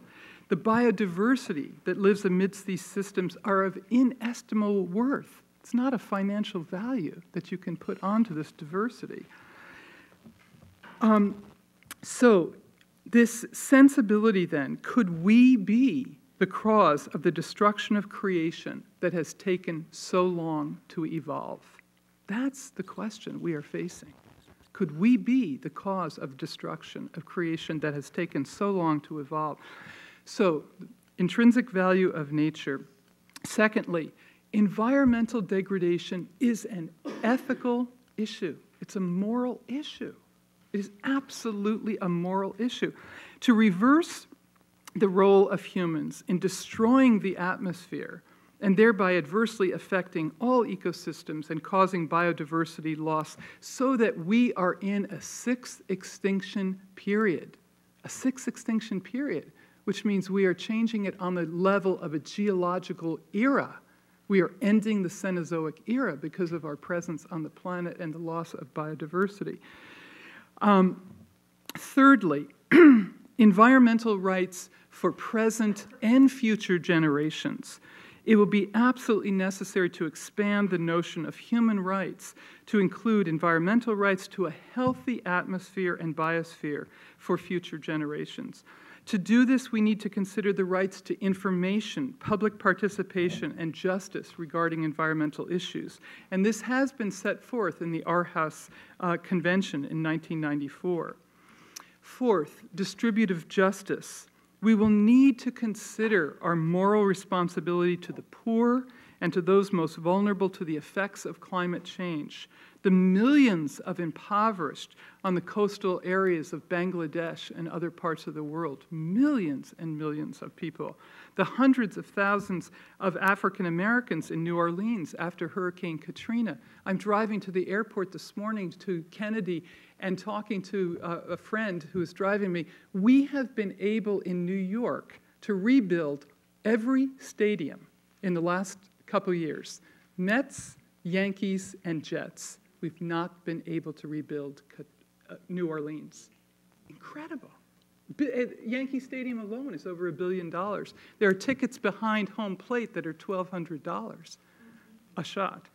The biodiversity that lives amidst these systems are of inestimable worth. It's not a financial value that you can put onto this diversity. Um, so, this sensibility then, could we be the cause of the destruction of creation that has taken so long to evolve? That's the question we are facing. Could we be the cause of destruction of creation that has taken so long to evolve? So, intrinsic value of nature. Secondly, environmental degradation is an ethical issue, it's a moral issue. It is absolutely a moral issue. To reverse the role of humans in destroying the atmosphere and thereby adversely affecting all ecosystems and causing biodiversity loss so that we are in a sixth extinction period. A sixth extinction period, which means we are changing it on the level of a geological era. We are ending the Cenozoic era because of our presence on the planet and the loss of biodiversity. Um, thirdly, environmental rights for present and future generations. It will be absolutely necessary to expand the notion of human rights to include environmental rights to a healthy atmosphere and biosphere for future generations. To do this, we need to consider the rights to information, public participation, and justice regarding environmental issues. And this has been set forth in the Aarhus uh, Convention in 1994. Fourth, distributive justice. We will need to consider our moral responsibility to the poor and to those most vulnerable to the effects of climate change the millions of impoverished on the coastal areas of Bangladesh and other parts of the world, millions and millions of people, the hundreds of thousands of African Americans in New Orleans after Hurricane Katrina. I'm driving to the airport this morning to Kennedy and talking to uh, a friend who is driving me. We have been able in New York to rebuild every stadium in the last couple years Mets, Yankees, and Jets we've not been able to rebuild uh, New Orleans. Incredible. Yankee Stadium alone is over a billion dollars. There are tickets behind home plate that are $1,200 a shot.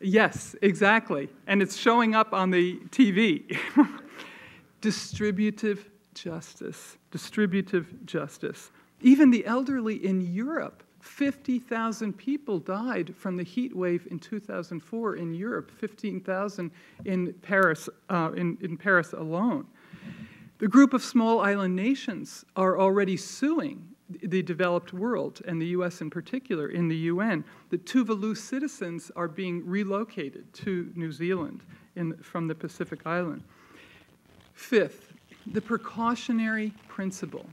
Yes, exactly. And it's showing up on the TV. distributive justice. Distributive justice. Even the elderly in Europe 50,000 people died from the heat wave in 2004 in Europe, 15,000 in Paris, uh, in, in Paris alone. The group of small island nations are already suing the developed world, and the US in particular, in the UN. The Tuvalu citizens are being relocated to New Zealand in, from the Pacific Island. Fifth, the precautionary principle.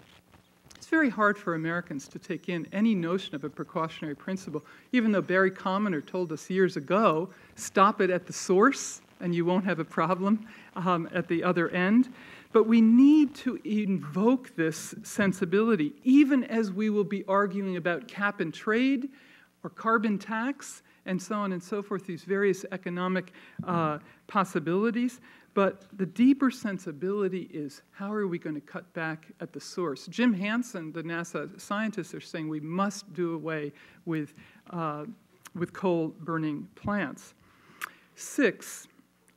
It's very hard for Americans to take in any notion of a precautionary principle, even though Barry Commoner told us years ago stop it at the source and you won't have a problem um, at the other end. But we need to invoke this sensibility, even as we will be arguing about cap and trade or carbon tax and so on and so forth, these various economic uh, possibilities. But the deeper sensibility is how are we going to cut back at the source? Jim Hansen, the NASA scientists, are saying we must do away with, uh, with coal burning plants. Six,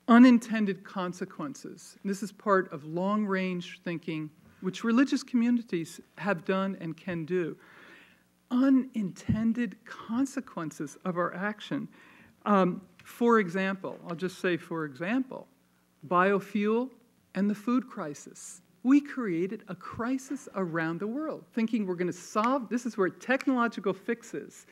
unintended consequences. This is part of long range thinking, which religious communities have done and can do. Unintended consequences of our action. Um, for example, I'll just say, for example, biofuel, and the food crisis. We created a crisis around the world, thinking we're going to solve this is where technological fixes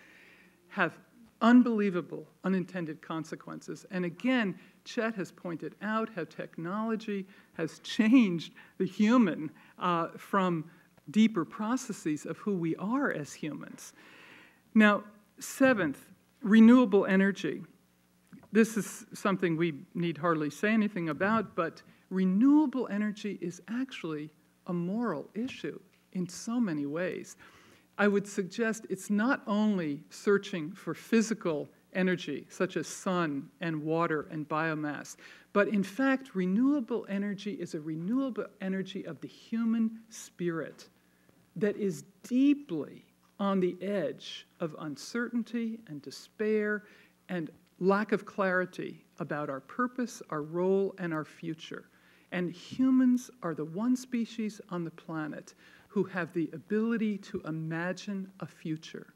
have unbelievable unintended consequences. And again, Chet has pointed out how technology has changed the human uh, from deeper processes of who we are as humans. Now, seventh, renewable energy. This is something we need hardly say anything about, but renewable energy is actually a moral issue in so many ways. I would suggest it's not only searching for physical energy, such as sun and water and biomass, but in fact, renewable energy is a renewable energy of the human spirit that is deeply on the edge of uncertainty and despair and lack of clarity about our purpose, our role, and our future. And humans are the one species on the planet who have the ability to imagine a future.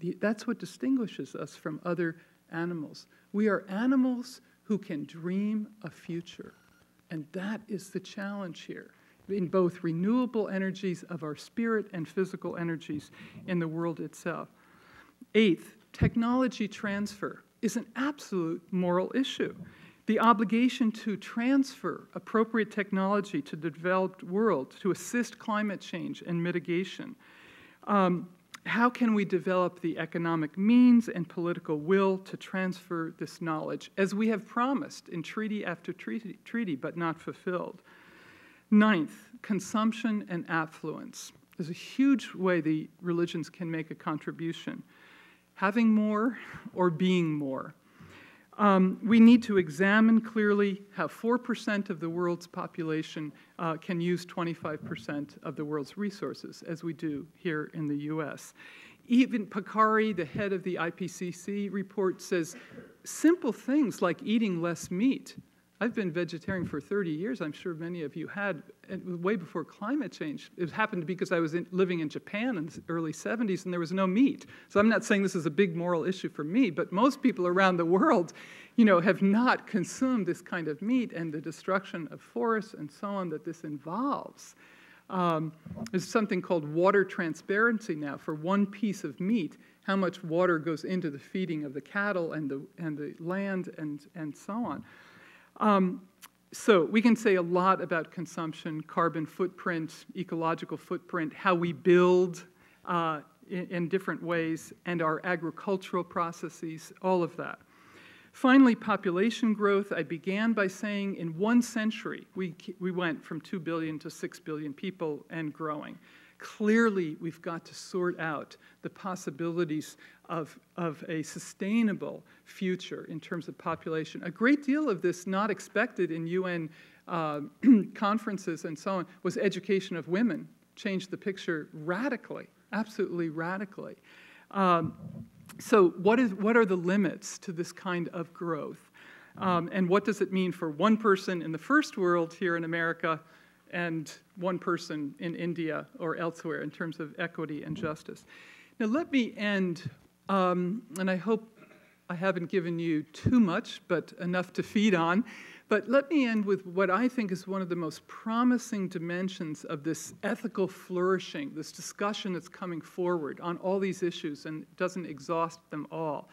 The, that's what distinguishes us from other animals. We are animals who can dream a future. And that is the challenge here in both renewable energies of our spirit and physical energies in the world itself. Eighth, technology transfer is an absolute moral issue. The obligation to transfer appropriate technology to the developed world to assist climate change and mitigation. Um, how can we develop the economic means and political will to transfer this knowledge, as we have promised in treaty after treaty, treaty but not fulfilled? Ninth, consumption and affluence. There's a huge way the religions can make a contribution having more or being more. Um, we need to examine clearly how 4% of the world's population uh, can use 25% of the world's resources, as we do here in the US. Even Pachauri, the head of the IPCC report, says simple things like eating less meat I've been vegetarian for 30 years. I'm sure many of you had, way before climate change. It happened because I was in, living in Japan in the early 70s and there was no meat. So I'm not saying this is a big moral issue for me, but most people around the world, you know, have not consumed this kind of meat and the destruction of forests and so on that this involves. Um, there's something called water transparency now for one piece of meat how much water goes into the feeding of the cattle and the, and the land and, and so on. Um, so we can say a lot about consumption, carbon footprint, ecological footprint, how we build uh, in, in, different ways, and our agricultural processes, all of that. Finally, population growth. I began by saying in one century, we, we went from 2 billion to 6 billion people and growing. Clearly, we've got to sort out the possibilities of, of a sustainable future in terms of population. A great deal of this, not expected in UN uh, conferences and so on, was education of women. Changed the picture radically, absolutely radically. Um, so, what, is, what are the limits to this kind of growth? Um, and what does it mean for one person in the first world here in America and one person in India or elsewhere in terms of equity and justice? Now, let me end um, and I hope I haven't given you too much, but enough to feed on. But let me end with what I think is one of the most promising dimensions of this ethical flourishing, this discussion that's coming forward on all these issues and doesn't exhaust them all.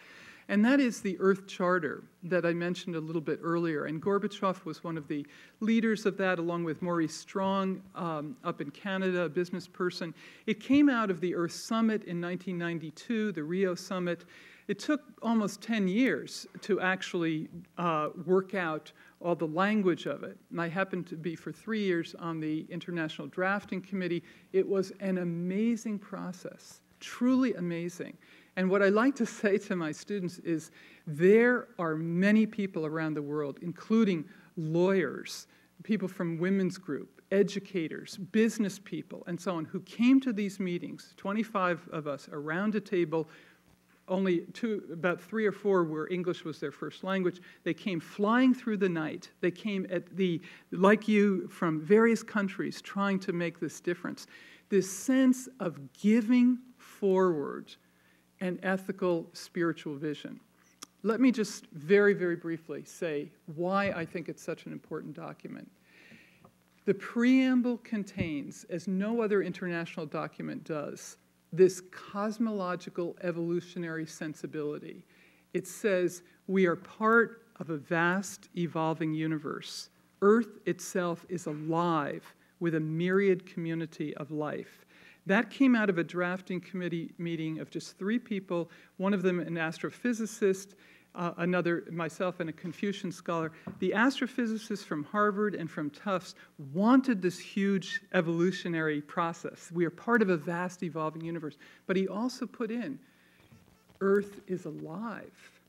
And that is the Earth Charter that I mentioned a little bit earlier. And Gorbachev was one of the leaders of that, along with Maurice Strong um, up in Canada, a business person. It came out of the Earth Summit in 1992, the Rio Summit. It took almost 10 years to actually uh, work out all the language of it. And I happened to be for three years on the International Drafting Committee. It was an amazing process, truly amazing. And what I like to say to my students is there are many people around the world, including lawyers, people from women's group, educators, business people, and so on, who came to these meetings, 25 of us around a table, only two, about three or four where English was their first language. They came flying through the night. They came at the, like you, from various countries trying to make this difference. This sense of giving forward and ethical spiritual vision. Let me just very, very briefly say why I think it's such an important document. The preamble contains, as no other international document does, this cosmological evolutionary sensibility. It says we are part of a vast evolving universe. Earth itself is alive with a myriad community of life. That came out of a drafting committee meeting of just three people, one of them an astrophysicist, uh, another, myself, and a Confucian scholar. The astrophysicists from Harvard and from Tufts wanted this huge evolutionary process. We are part of a vast evolving universe. But he also put in Earth is alive.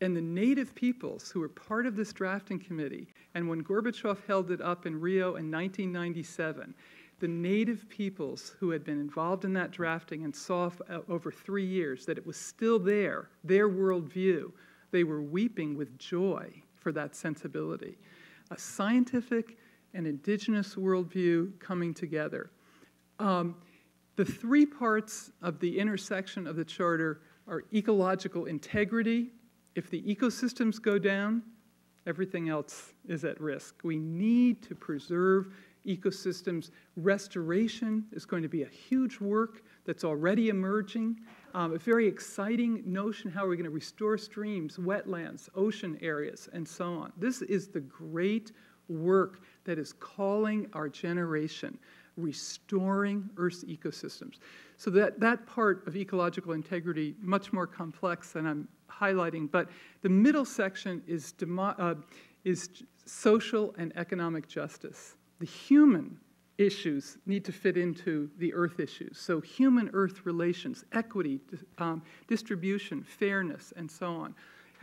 And the native peoples who were part of this drafting committee, and when Gorbachev held it up in Rio in 1997, the native peoples who had been involved in that drafting and saw uh, over three years that it was still there, their worldview, they were weeping with joy for that sensibility. A scientific and indigenous worldview coming together. Um, the three parts of the intersection of the Charter are ecological integrity. If the ecosystems go down, everything else is at risk. We need to preserve ecosystems. Restoration is going to be a huge work that's already emerging. Um, a very exciting notion how we're going to restore streams, wetlands, ocean areas, and so on. This is the great work that is calling our generation, restoring Earth's ecosystems. So that, that part of ecological integrity, much more complex than I'm highlighting, but the middle section is, uh, is social and economic justice the human issues need to fit into the earth issues. So, human earth relations, equity, um, distribution, fairness, and so on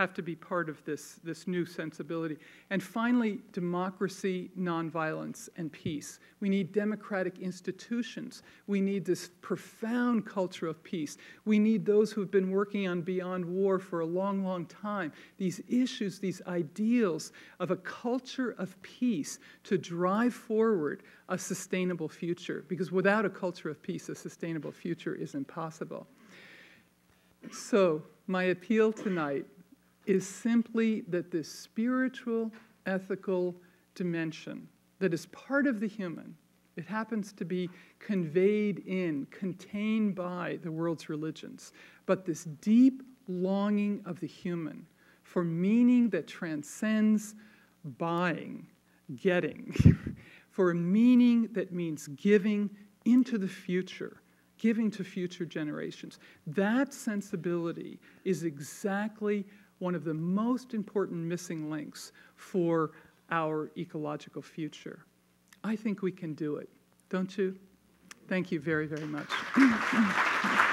have to be part of this, this new sensibility. And finally, democracy, nonviolence, and peace. We need democratic institutions. We need this profound culture of peace. We need those who have been working on Beyond War for a long, long time. These issues, these ideals of a culture of peace to drive forward a sustainable future. Because without a culture of peace, a sustainable future is impossible. So, my appeal tonight is simply that this spiritual, ethical dimension that is part of the human, it happens to be conveyed in, contained by the world's religions, but this deep longing of the human for meaning that transcends buying, getting, for a meaning that means giving into the future, giving to future generations. That sensibility is exactly one of the most important missing links for our ecological future. I think we can do it, don't you? Thank you very, very much.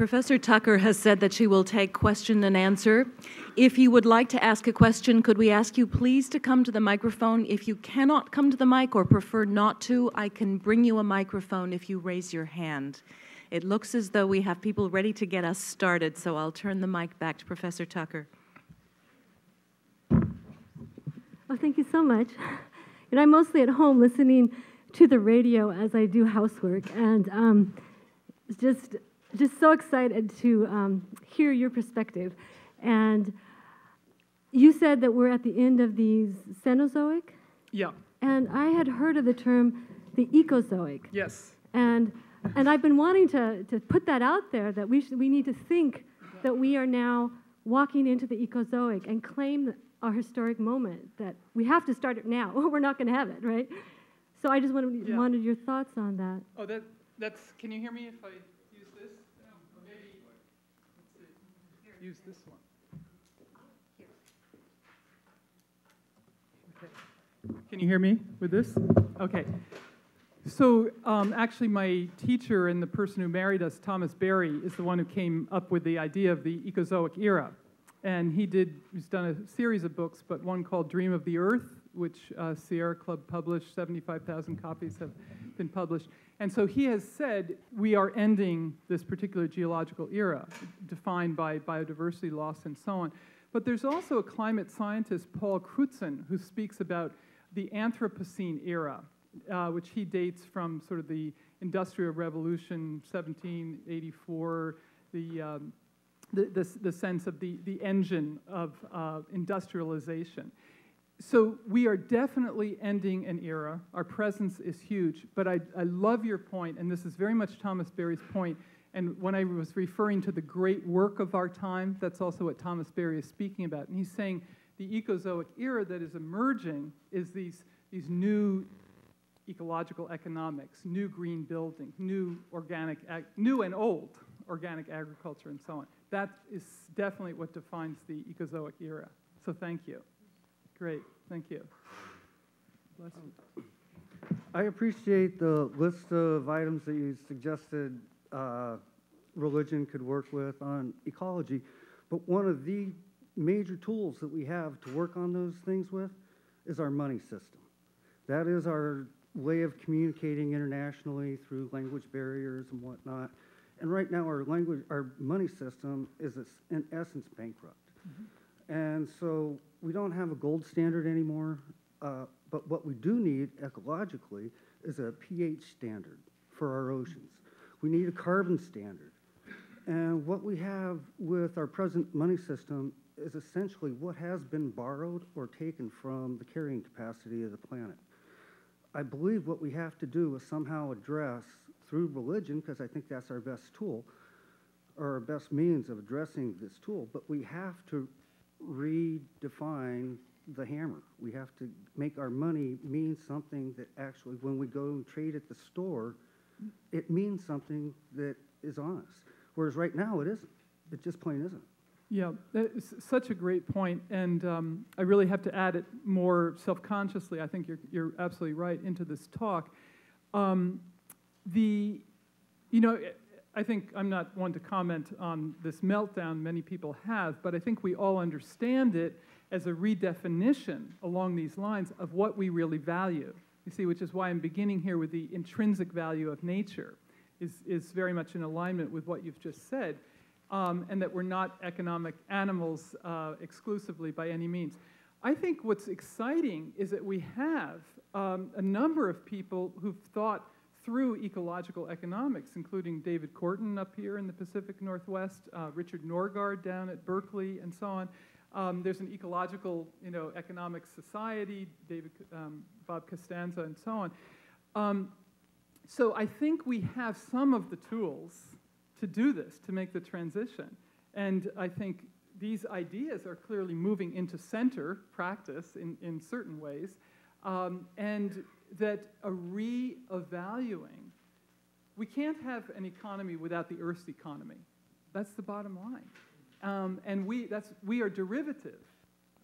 Professor Tucker has said that she will take question and answer. If you would like to ask a question, could we ask you please to come to the microphone? If you cannot come to the mic or prefer not to, I can bring you a microphone if you raise your hand. It looks as though we have people ready to get us started, so I'll turn the mic back to Professor Tucker. Oh, thank you so much. And I'm mostly at home listening to the radio as I do housework, and um, just just so excited to um, hear your perspective. And you said that we're at the end of the Cenozoic? Yeah. And I had heard of the term the Ecozoic. Yes. And, and I've been wanting to, to put that out there that we, should, we need to think that we are now walking into the Ecozoic and claim our historic moment, that we have to start it now. Or we're not going to have it, right? So I just wanted, yeah. wanted your thoughts on that. Oh, that, that's, can you hear me if I use this one. Okay. Can you hear me with this? Okay. So um, actually, my teacher and the person who married us, Thomas Berry, is the one who came up with the idea of the Ecozoic era. And he did, he's done a series of books, but one called Dream of the Earth, which uh, Sierra Club published, 75,000 copies have been published. And so he has said we are ending this particular geological era, defined by biodiversity loss and so on. But there's also a climate scientist, Paul Crutzen, who speaks about the Anthropocene era. uh, which he dates from sort of the Industrial Revolution, 1784, the, um, the, the, the, sense of the, the engine of uh, industrialization. So we are definitely ending an era. Our presence is huge, but I, I love your point, and this is very much Thomas Berry's point. And when I was referring to the great work of our time, that's also what Thomas Berry is speaking about. And he's saying the Ecozoic era that is emerging is these, these new ecological economics, new green building, new organic, new and old organic agriculture, and so on. That is definitely what defines the Ecozoic era. So thank you. Great, thank you. I appreciate the list of items that you suggested uh, religion could work with on ecology, but one of the major tools that we have to work on those things with is our money system. That is our way of communicating internationally through language barriers and whatnot. And right now, our language, our money system is in essence bankrupt. Mm-hmm. And so we don't have a gold standard anymore. Uh, but what we do need ecologically is a pH standard for our oceans. We need a carbon standard. And what we have with our present money system is essentially what has been borrowed or taken from the carrying capacity of the planet. I believe what we have to do is somehow address through religion, because I think that's our best tool, or our best means of addressing this tool, but we have to redefine the hammer. We have to make our money mean something that actually, when we go and trade at the store, it means something that is honest. Whereas right now, it isn't. It just plain isn't. Yeah, that's such a great point, and um, I really have to add it more self-consciously. I think you're you're absolutely right into this talk. Um, the, you know, I think I'm not one to comment on this meltdown. Many people have, but I think we all understand it as a redefinition along these lines of what we really value. You see, which is why I'm beginning here with the intrinsic value of nature, is is very much in alignment with what you've just said um, and that we're not economic animals uh, exclusively by any means. I think what's exciting is that we have um, a number of people who've thought through ecological economics, including David Korten up here in the Pacific Northwest, uh, Richard Norgaard down at Berkeley, and so on. Um, there's an ecological, you know, economic society, David, um, Bob Costanza, and so on. Um, so I think we have some of the tools to do this, to make the transition. And I think these ideas are clearly moving into center practice in, in certain ways, um, and that a re-evaluating, we can't have an economy without the Earth's economy. That's the bottom line. Um, and we, that's, we are derivative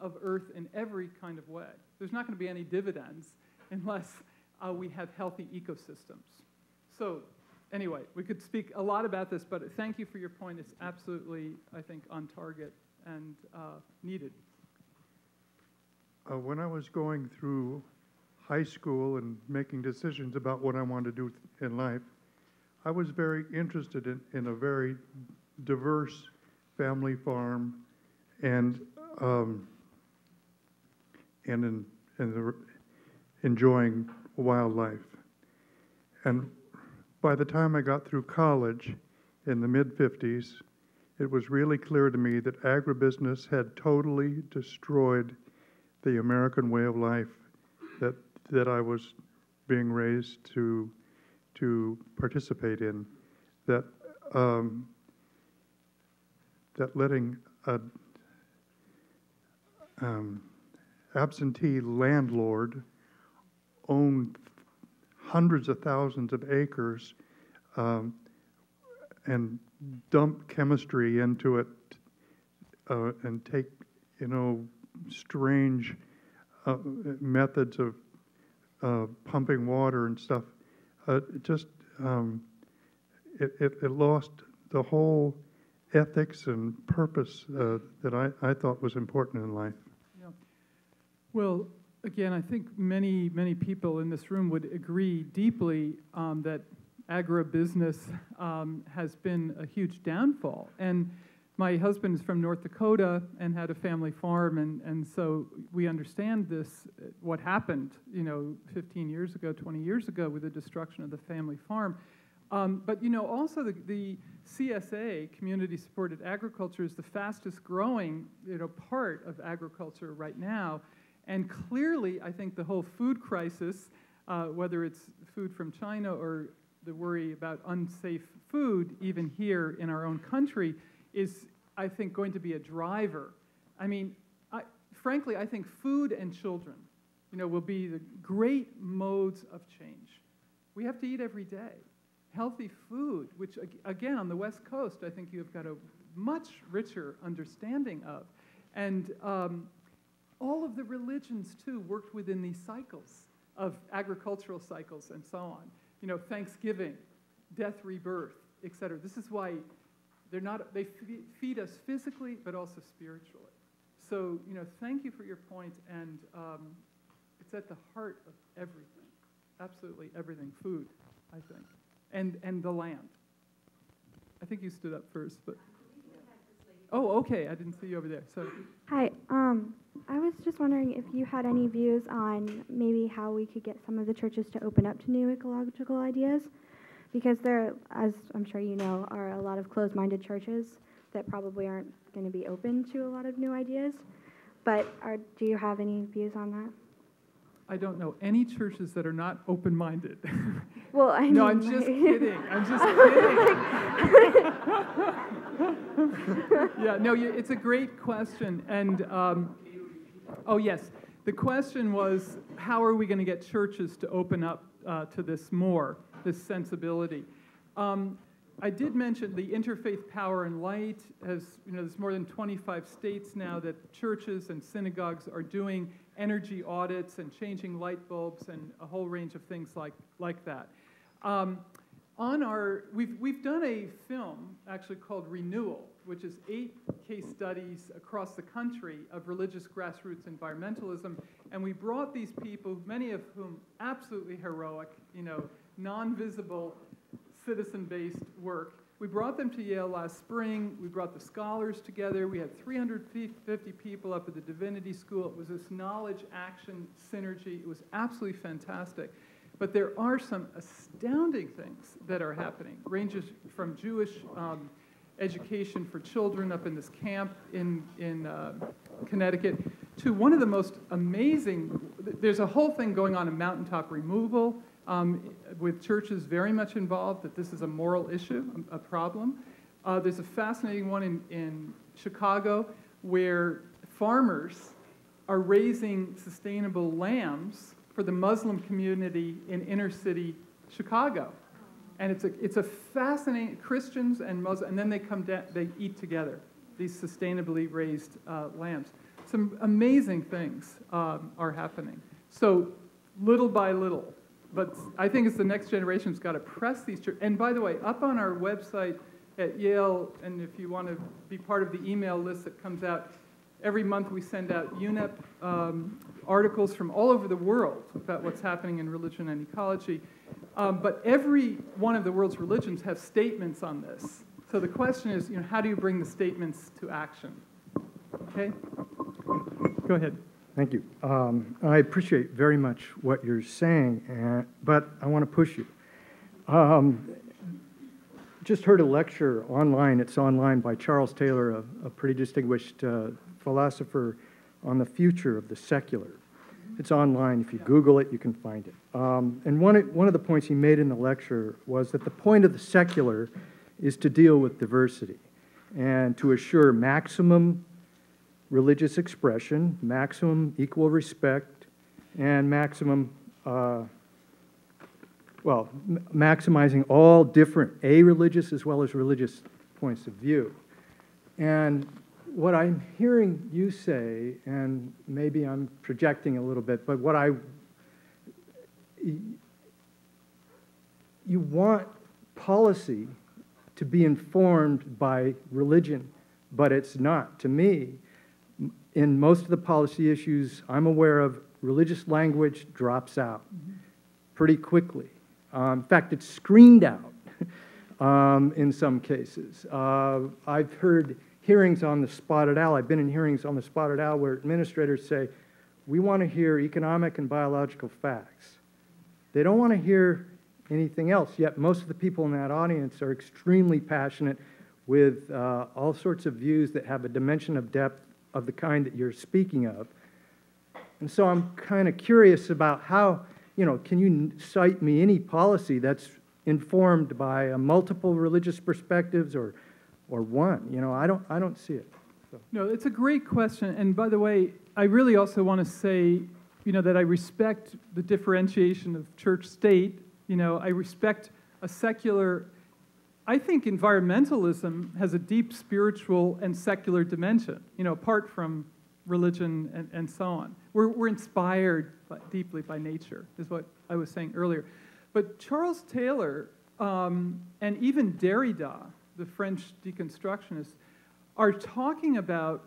of Earth in every kind of way. There's not going to be any dividends unless uh, we have healthy ecosystems. So anyway, we could speak a lot about this, but thank you for your point. It's absolutely, I think, on target and uh, needed. Uh, when I was going through high school and making decisions about what I wanted to do in life, I was very interested in, in a very diverse family farm and um, and in, in the, enjoying wildlife. And by the time I got through college in the mid 50s, it was really clear to me that agribusiness had totally destroyed the American way of life that, that I was being raised to, to participate in. That, um, that letting a um, absentee landlord own hundreds of thousands of acres um, and dump chemistry into it uh, and take, you know, strange uh, methods of uh, pumping water and stuff. Uh, it just um, it, it, it, lost the whole ethics and purpose uh, that I, I thought was important in life. Yeah. Well, again, I think many, many people in this room would agree deeply um, that agribusiness um, has been a huge downfall. And my husband is from North Dakota and had a family farm, and, and so we understand this, uh, what happened, you know, 15 years ago, 20 years ago with the destruction of the family farm. Um, but, you know, also the, the CSA, Community Supported Agriculture, is the fastest growing, you know, part of agriculture right now. And clearly, I think the whole food crisis, uh, whether it's food from China or the worry about unsafe food, even here in our own country, is, I think, going to be a driver. I mean, I, frankly, I think food and children, you know, will be the great modes of change. We have to eat every day. Healthy food, which, again, on the West Coast, I think you've got a much richer understanding of. And um, all of the religions, too, worked within these cycles of agricultural cycles and so on. You know, Thanksgiving, death, rebirth, etc. This is why they're not, they feed us physically, but also spiritually. So, you know, thank you for your point, and um, it's at the heart of everything, absolutely everything, food, I think, and, and the land. I think you stood up first, but. Oh, okay, I didn't see you over there, so. Hi, um, I was just wondering if you had any views on maybe how we could get some of the churches to open up to new ecological ideas because there, as I'm sure you know, are a lot of closed minded churches that probably aren't going to be open to a lot of new ideas. But are, do you have any views on that? I don't know any churches that are not open minded. Well, I no, I'm just like... kidding. I'm just kidding. yeah, no, it's a great question. And, um, oh, yes, the question was how are we going to get churches to open up uh, to this more? This sensibility. Um, I did mention the Interfaith Power and Light has, you know, there's more than 25 states now that churches and synagogues are doing energy audits and changing light bulbs and a whole range of things like, like that. Um, on our, we've, we've done a film actually called Renewal, which is eight case studies across the country of religious grassroots environmentalism. And we brought these people, many of whom absolutely heroic, you know, non-visible, citizen-based work. We brought them to Yale last spring. We brought the scholars together. We had 350 people up at the Divinity School. It was this knowledge action synergy. It was absolutely fantastic. But there are some astounding things that are happening. Ranges from Jewish um, education for children up in this camp in, in uh, Connecticut to one of the most amazing, there's a whole thing going on in mountaintop removal um, with churches very much involved, that this is a moral issue, a, problem. Uh, there's a fascinating one in, in Chicago where farmers are raising sustainable lambs for the Muslim community in inner city Chicago. And it's a, it's a fascinating, Christians and Muslims, and then they come down, they eat together, these sustainably raised uh, lambs. Some amazing things um, are happening. So little by little, but I think it's the next generation who's got to press these. And by the way, up on our website at Yale, and if you want to be part of the email list that comes out, every month we send out UNEP um, articles from all over the world about what's happening in religion and ecology. Um, but every one of the world's religions have statements on this. So the question is, you know, how do you bring the statements to action? Okay? Go ahead. Thank you. Um, I appreciate very much what you're saying, uh, but I want to push you. Um, just heard a lecture online, it's online by Charles Taylor, a, a pretty distinguished uh, philosopher, on the future of the secular. It's online. If you Google it, you can find it. Um, and one, one of the points he made in the lecture was that the point of the secular is to deal with diversity and to assure maximum religious expression, maximum equal respect, and maximum, uh, well, maximizing all different a religious as well as religious points of view. And what I'm hearing you say, and maybe I'm projecting a little bit, but what I, you want policy to be informed by religion, but it's not. To me, in most of the policy issues I'm aware of, religious language drops out pretty quickly. Um, in fact, it's screened out um, in some cases. Uh, I've heard hearings on the spotted owl. I've been in hearings on the spotted owl where administrators say, we want to hear economic and biological facts. They don't want to hear anything else, yet most of the people in that audience are extremely passionate with uh, all sorts of views that have a dimension of depth of the kind that you're speaking of. And so I'm kind of curious about how, you know, can you cite me any policy that's informed by uh, multiple religious perspectives or, or one? You know, I don't, I don't see it. So. No, it's a great question. And by the way, I really also want to say, you know, that I respect the differentiation of church state. You know, I respect a secular. I think environmentalism has a deep spiritual and secular dimension, you know, apart from religion and, and so on. We're, we're inspired by, deeply by nature, is what I was saying earlier. But Charles Taylor um, and even Derrida, the French deconstructionist, are talking about,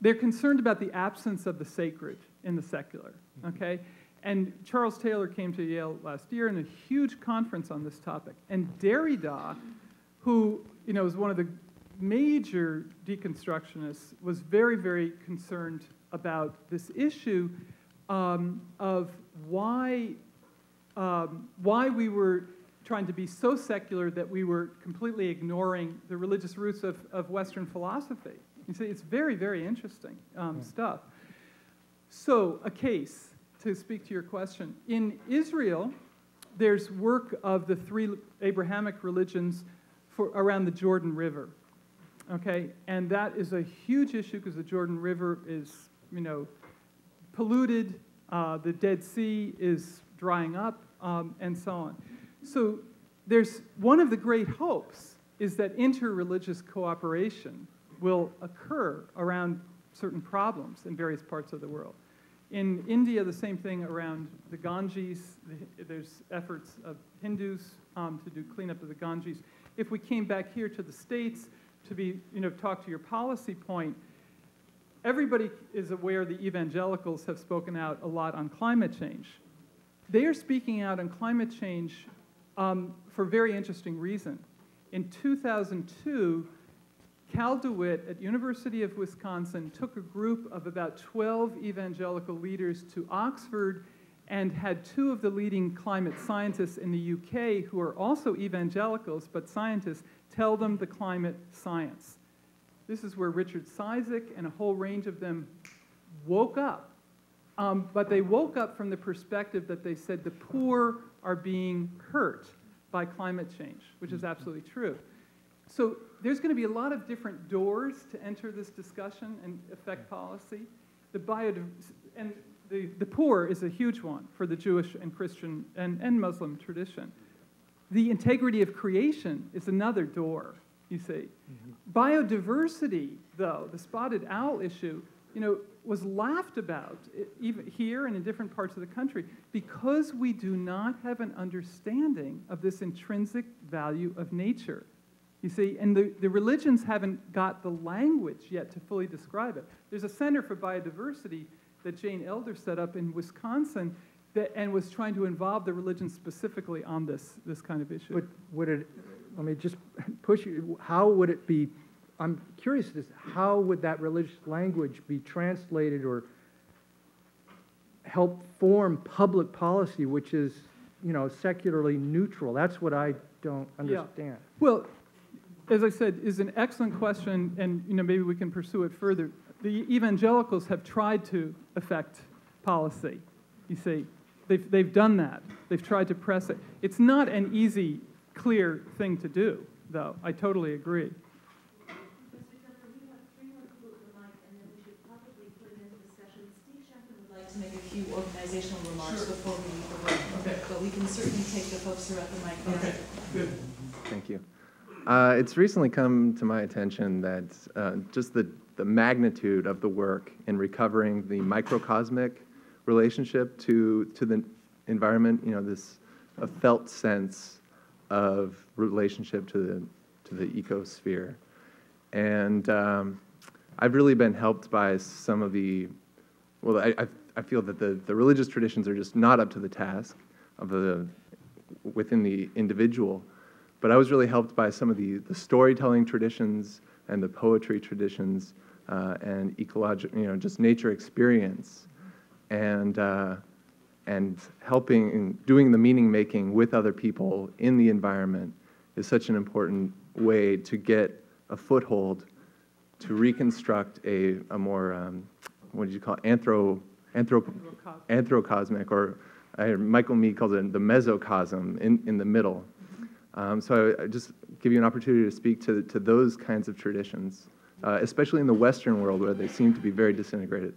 they're concerned about the absence of the sacred in the secular, okay? And Charles Taylor came to Yale last year in a huge conference on this topic. And Derrida, who you know, is one of the major deconstructionists, was very, very concerned about this issue um, of why, um, why we were trying to be so secular that we were completely ignoring the religious roots of, of Western philosophy. You see, it's very, very interesting um, yeah. stuff. So, a case, to speak to your question. In Israel, there's work of the three Abrahamic religions for, around the Jordan River. Okay, and that is a huge issue because the Jordan River is, you know, polluted, uh, the Dead Sea is drying up, um, and so on. So there's one of the great hopes is that interreligious cooperation will occur around certain problems in various parts of the world. In India, the same thing around the Ganges. There's efforts of Hindus um, to do cleanup of the Ganges. If we came back here to the States to be, you know, talk to your policy point, everybody is aware the evangelicals have spoken out a lot on climate change. They are speaking out on climate change um, for a very interesting reason. In 2002, Cal DeWitt at University of Wisconsin took a group of about 12 evangelical leaders to Oxford and had two of the leading climate scientists in the UK who are also evangelicals but scientists tell them the climate science. This is where Richard Cizik and a whole range of them woke up. Um, but they woke up from the perspective that they said the poor are being hurt by climate change, which is absolutely true. So there's going to be a lot of different doors to enter this discussion and affect policy. The biodiv- and the, the poor is a huge one for the Jewish and Christian and, and Muslim tradition. The integrity of creation is another door, you see. Mm-hmm. Biodiversity, though, the spotted owl issue, you know, was laughed about even here and in different parts of the country because we do not have an understanding of this intrinsic value of nature. You see, and the, the religions haven't got the language yet to fully describe it. There's a Center for Biodiversity that Jane Elder set up in Wisconsin that, and was trying to involve the religion specifically on this, this kind of issue. But would it, let me just push you, how would it be I'm curious as how would that religious language be translated or help form public policy, which is, you know, secularly neutral? That's what I don't understand. Yeah. Well, as I said, is an excellent question, and you know maybe we can pursue it further. The evangelicals have tried to affect policy. You see, they've they've done that. They've tried to press it. It's not an easy, clear thing to do, though. I totally agree. Steve Shepard would like to make a few organizational remarks sure. before we leave the room. Okay. But we can certainly take the folks who are at the mic. Okay, good. Thank you. Uh, it's recently come to my attention that uh, just the, the magnitude of the work in recovering the microcosmic relationship to, to the environment, you know, this a felt sense of relationship to the, to the ecosphere. And um, I've really been helped by some of the, well, I, I've I feel that the, the religious traditions are just not up to the task of the within the individual. But I was really helped by some of the, the storytelling traditions and the poetry traditions uh, and ecological, you know, just nature experience, and uh, and helping and doing the meaning making with other people in the environment is such an important way to get a foothold to reconstruct a, a more um, what did you call it? anthro anthrop anthrocosmic or uh, Michael Meade calls it the mesocosm in, in the middle. Um, so I, just give you an opportunity to speak to, to those kinds of traditions, uh, especially in the Western world where they seem to be very disintegrated.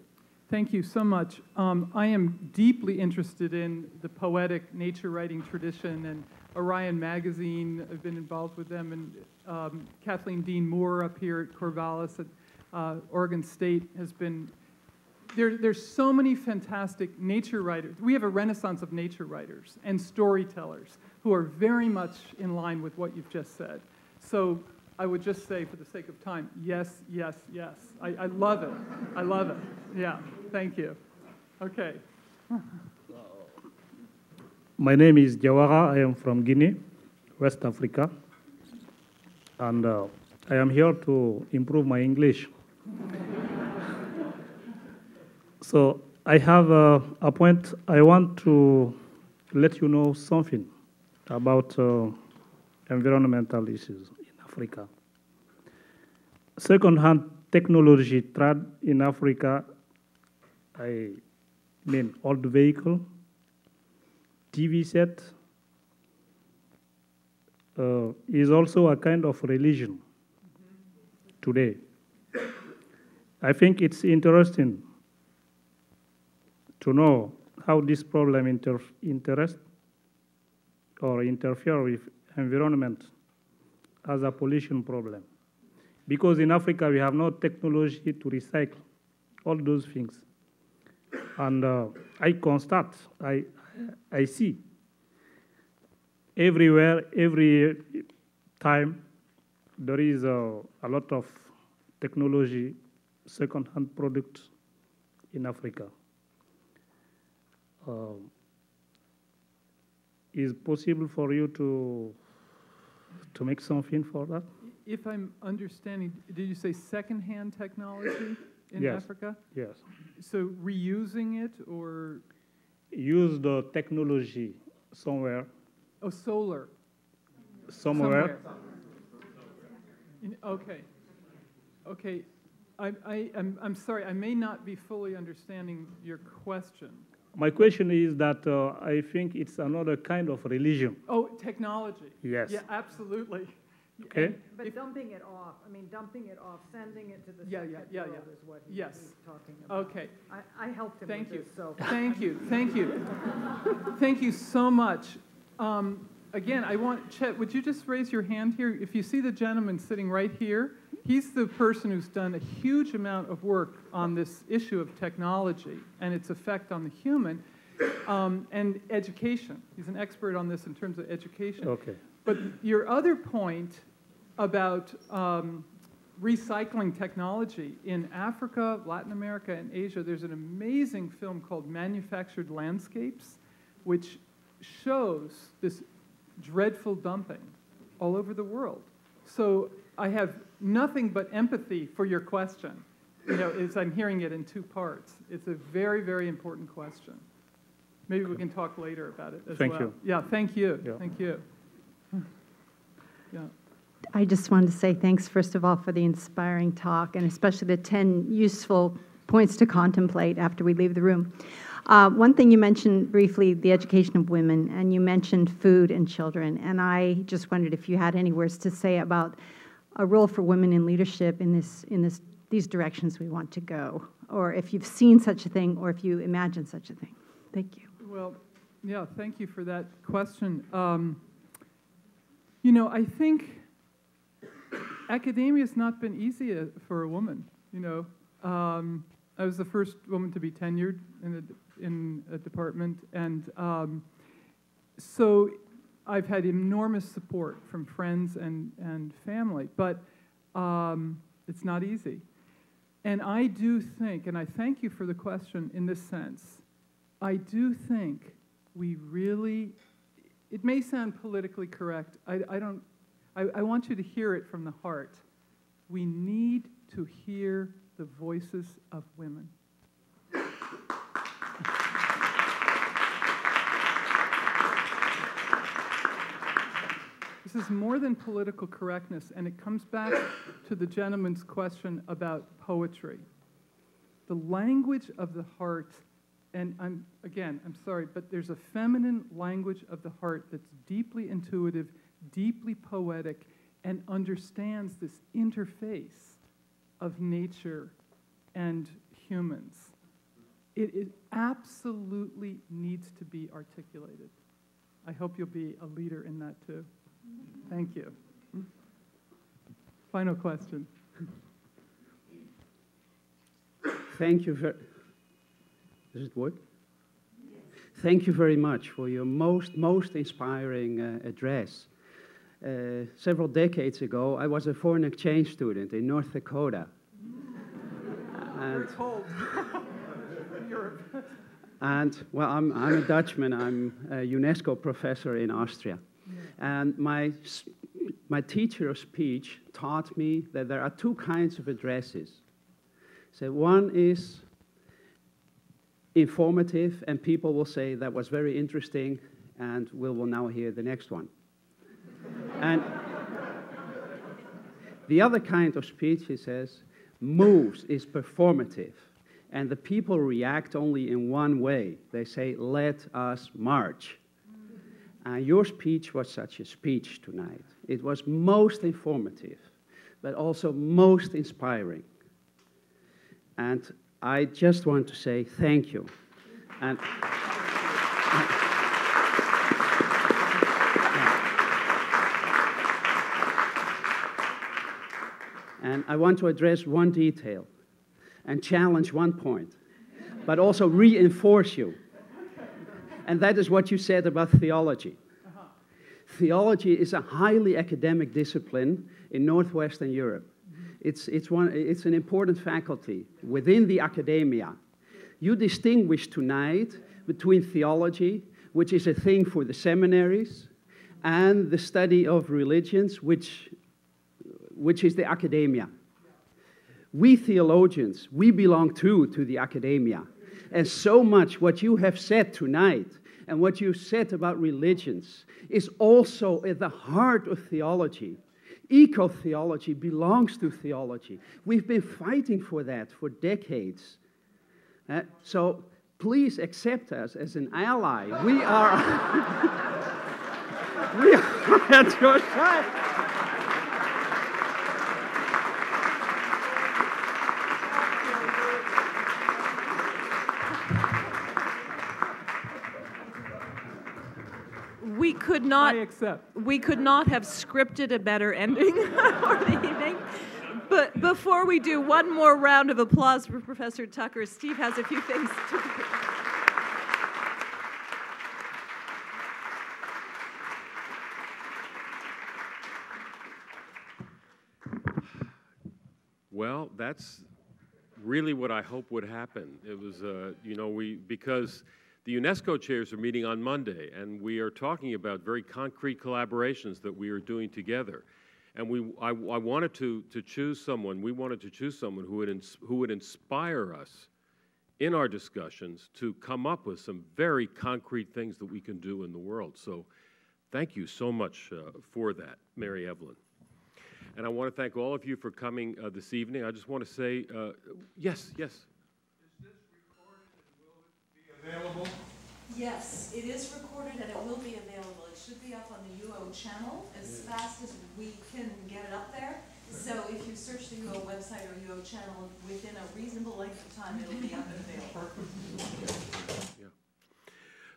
Thank you so much. Um, I am deeply interested in the poetic nature writing tradition and Orion Magazine. I've been involved with them, and um, Kathleen Dean Moore up here at Corvallis at uh, Oregon State has been. There, there's so many fantastic nature writers. We have a renaissance of nature writers and storytellers who are very much in line with what you've just said. So I would just say, for the sake of time, yes, yes, yes. I, I love it. I love it. Yeah, thank you. Okay. My name is Jawara. I am from Guinea, West Africa. And uh, I am here to improve my English. so I have uh, a point. I want to let you know something about uh, environmental issues in Africa. Second-hand technology trade in Africa, I mean old vehicle, TV set, uh, is also a kind of religion today. I think it's interesting to know how this problem inter or interfere with environment as a pollution problem. Because in Africa, we have no technology to recycle all those things. And uh, I constate, I, I see everywhere, every time, there is a, a lot of technology, second-hand products in Africa. Uh, is possible for you to to make something for that? If I'm understanding, did you say secondhand technology in yes. Africa? Yes. So reusing it or? Use the technology somewhere. Oh, solar. Somewhere. somewhere. In, okay. Okay. I, I, I'm, I'm sorry, I may not be fully understanding your question. My question is that uh, I think it's another kind of religion. Oh, technology. Yes. Yeah, absolutely. Okay. And But if- dumping it off, I mean, dumping it off, sending it to the Yeah, yeah, yeah, world yeah. is what he- Yes. he's talking about. Okay. I, I helped him Thank with you. this, so. Thank you. Thank you. Thank you so much. Um, again, I want Chet. Would you just raise your hand here? If you see the gentleman sitting right here, he's the person who's done a huge amount of work on this issue of technology and its effect on the human um, and education. He's an expert on this in terms of education. Okay. But your other point about um, recycling technology in Africa, Latin America, and Asia, there's an amazing film called Manufactured Landscapes, which shows this dreadful dumping all over the world. So I have nothing but empathy for your question. You know, as I'm hearing it in two parts. It's a very, very important question. Maybe we can talk later about it as Thank well. you. Yeah, thank you. Yeah. Thank you. Yeah. I just wanted to say thanks, first of all, for the inspiring talk, and especially the 10 useful points to contemplate after we leave the room. Uh, one thing you mentioned briefly, the education of women, and you mentioned food and children, and I just wondered if you had any words to say about a role for women in leadership in this in this these directions we want to go, or if you've seen such a thing, or if you imagine such a thing. Thank you. Well, yeah, thank you for that question. Um, you know, I think academia has not been easy uh, for a woman. You know, um, I was the first woman to be tenured in a, in a department, and um, so I've had enormous support from friends and, and family, but um, it's not easy. And I do think, and I thank you for the question in this sense, I do think we really, it may sound politically correct. I, I don't, I, I want you to hear it from the heart. We need to hear the voices of women. This is more than political correctness, and it comes back to the gentleman's question about poetry. The language of the heart, and I'm, again, I'm sorry, but there's a feminine language of the heart that's deeply intuitive, deeply poetic, and understands this interface of nature and humans. It, it absolutely needs to be articulated. I hope you'll be a leader in that too. Thank you. Final question. Thank you very. Does it work? Thank you very much for your most most inspiring uh, address. Uh, several decades ago, I was a foreign exchange student in North Dakota. Very cold. Europe. And well, I'm, I'm a Dutchman. I'm a UNESCO professor in Austria. And my, my teacher of speech taught me that there are two kinds of addresses. So one is informative, and people will say that was very interesting, and we will now hear the next one. and the other kind of speech, he says, moves, is performative. And the people react only in one way. They say, let us march. And your speech was such a speech tonight. It was most informative, but also most inspiring. And I just want to say thank you. And And I want to address one detail and challenge one point, but also reinforce you. And that is what you said about theology. Theology is a highly academic discipline in Northwestern Europe. It's, it's, one, it's an important faculty within the academia. You distinguish tonight between theology, which is a thing for the seminaries, and the study of religions, which, which is the academia. We theologians, we belong too to the academia. And so much what you have said tonight and what you said about religions is also at the heart of theology. Eco theology belongs to theology. We've been fighting for that for decades. Uh, so please accept us as an ally. We are, we are at your side. Could not. I accept. We could not have scripted a better ending for the evening. But before we do one more round of applause for Professor Tucker, Steve has a few things to. Do. Well, that's really what I hope would happen. It was, uh, you know, we because the UNESCO chairs are meeting on Monday, and we are talking about very concrete collaborations that we are doing together. And we, I, I wanted to, to choose someone, we wanted to choose someone who would, who would inspire us in our discussions to come up with some very concrete things that we can do in the world. So thank you so much uh, for that, Mary Evelyn. And I want to thank all of you for coming uh, this evening. I just want to say, uh, yes, yes. Available? Yes, it is recorded and it will be available. It should be up on the UO channel as fast as we can get it up there. So if you search the UO website or UO channel, within a reasonable length of time, it'll be up and available.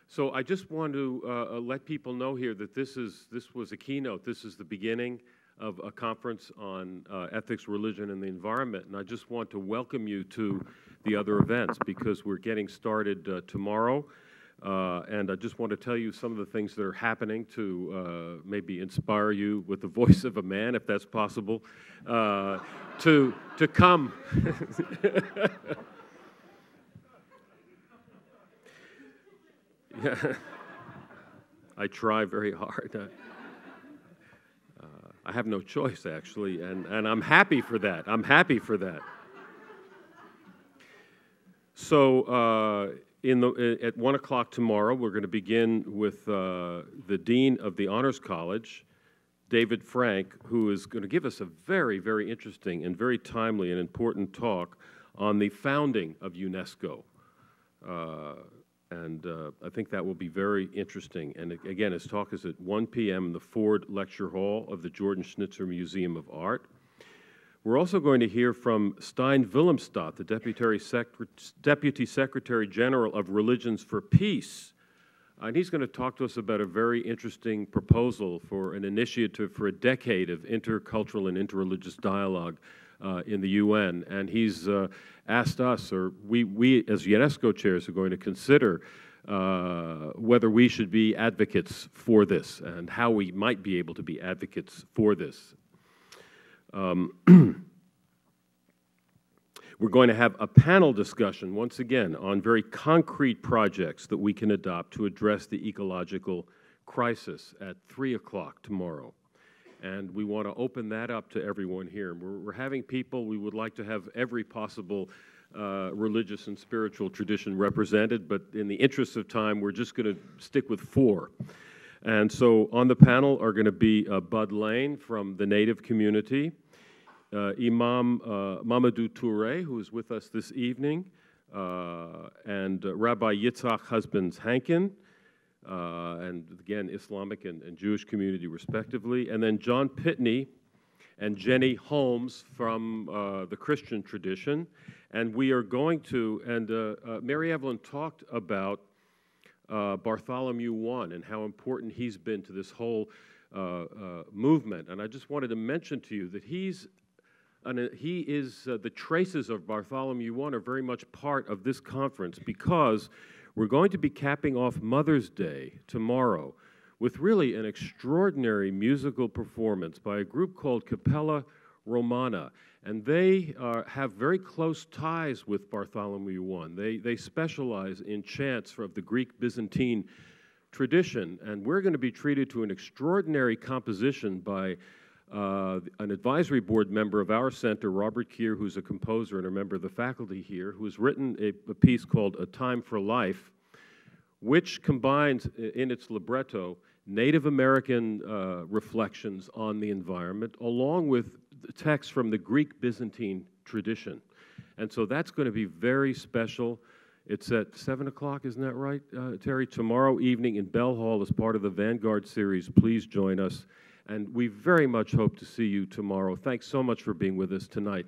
So I just want to uh, uh, let people know here that this is this was a keynote. This is the beginning of a conference on uh, ethics, religion, and the environment. And I just want to welcome you to the other events because we're getting started uh, tomorrow. Uh, and I just want to tell you some of the things that are happening to uh, maybe inspire you with the voice of a man, if that's possible, uh, to to come. yeah. I try very hard. Uh, I have no choice, actually, and, and I'm happy for that. I'm happy for that. So, uh, in the, at 1 o'clock tomorrow, we're going to begin with uh, the Dean of the Honors College, David Frank, who is going to give us a very, very interesting and very timely and important talk on the founding of UNESCO. Uh, and uh, I think that will be very interesting. And again, his talk is at 1 p.m. in the Ford Lecture Hall of the Jordan Schnitzer Museum of Art. We're also going to hear from Stein Villumstad, the Deputy, Deputy Secretary General of Religions for Peace. And he's going to talk to us about a very interesting proposal for an initiative for a decade of intercultural and interreligious dialogue uh, in the UN. And he's uh, asked us, or we, we as UNESCO chairs, are going to consider uh, whether we should be advocates for this and how we might be able to be advocates for this. Um, we're going to have a panel discussion, once again, on very concrete projects that we can adopt to address the ecological crisis at 3 o'clock tomorrow. And we want to open that up to everyone here. We're, we're having people, we would like to have every possible uh, religious and spiritual tradition represented, but in the interest of time, we're just going to stick with four. And so on the panel are going to be uh, Bud Lane from the Native community, uh, Imam uh, Mamadou Touré, who is with us this evening, uh, and uh, Rabbi Yitzhak Husbands Hankin, uh, and again, Islamic and, and, Jewish community respectively, and then John Pitney and Jenny Holmes from the Christian tradition. And we are going to, and Mary Evelyn talked about uh, Bartholomew I and how important he's been to this whole uh, uh, movement. And I just wanted to mention to you that he's and he is uh, the traces of Bartholomew One are very much part of this conference because we're going to be capping off Mother's Day tomorrow with really an extraordinary musical performance by a group called Cappella Romana and they uh, have very close ties with Bartholomew I. They, they specialize in chants of the Greek Byzantine tradition, and we're going to be treated to an extraordinary composition by uh, an advisory board member of our center, Robert Kyr, who's a composer and a member of the faculty here, who has written a, a piece called A Time for Life, which combines in its libretto Native American uh, reflections on the environment, along with text from the Greek Byzantine tradition. And so that's going to be very special. It's at 7 o'clock, isn't that right, uh, Terry? Tomorrow evening in Beall Hall as part of the Vanguard series. Please join us. And we very much hope to see you tomorrow. Thanks so much for being with us tonight.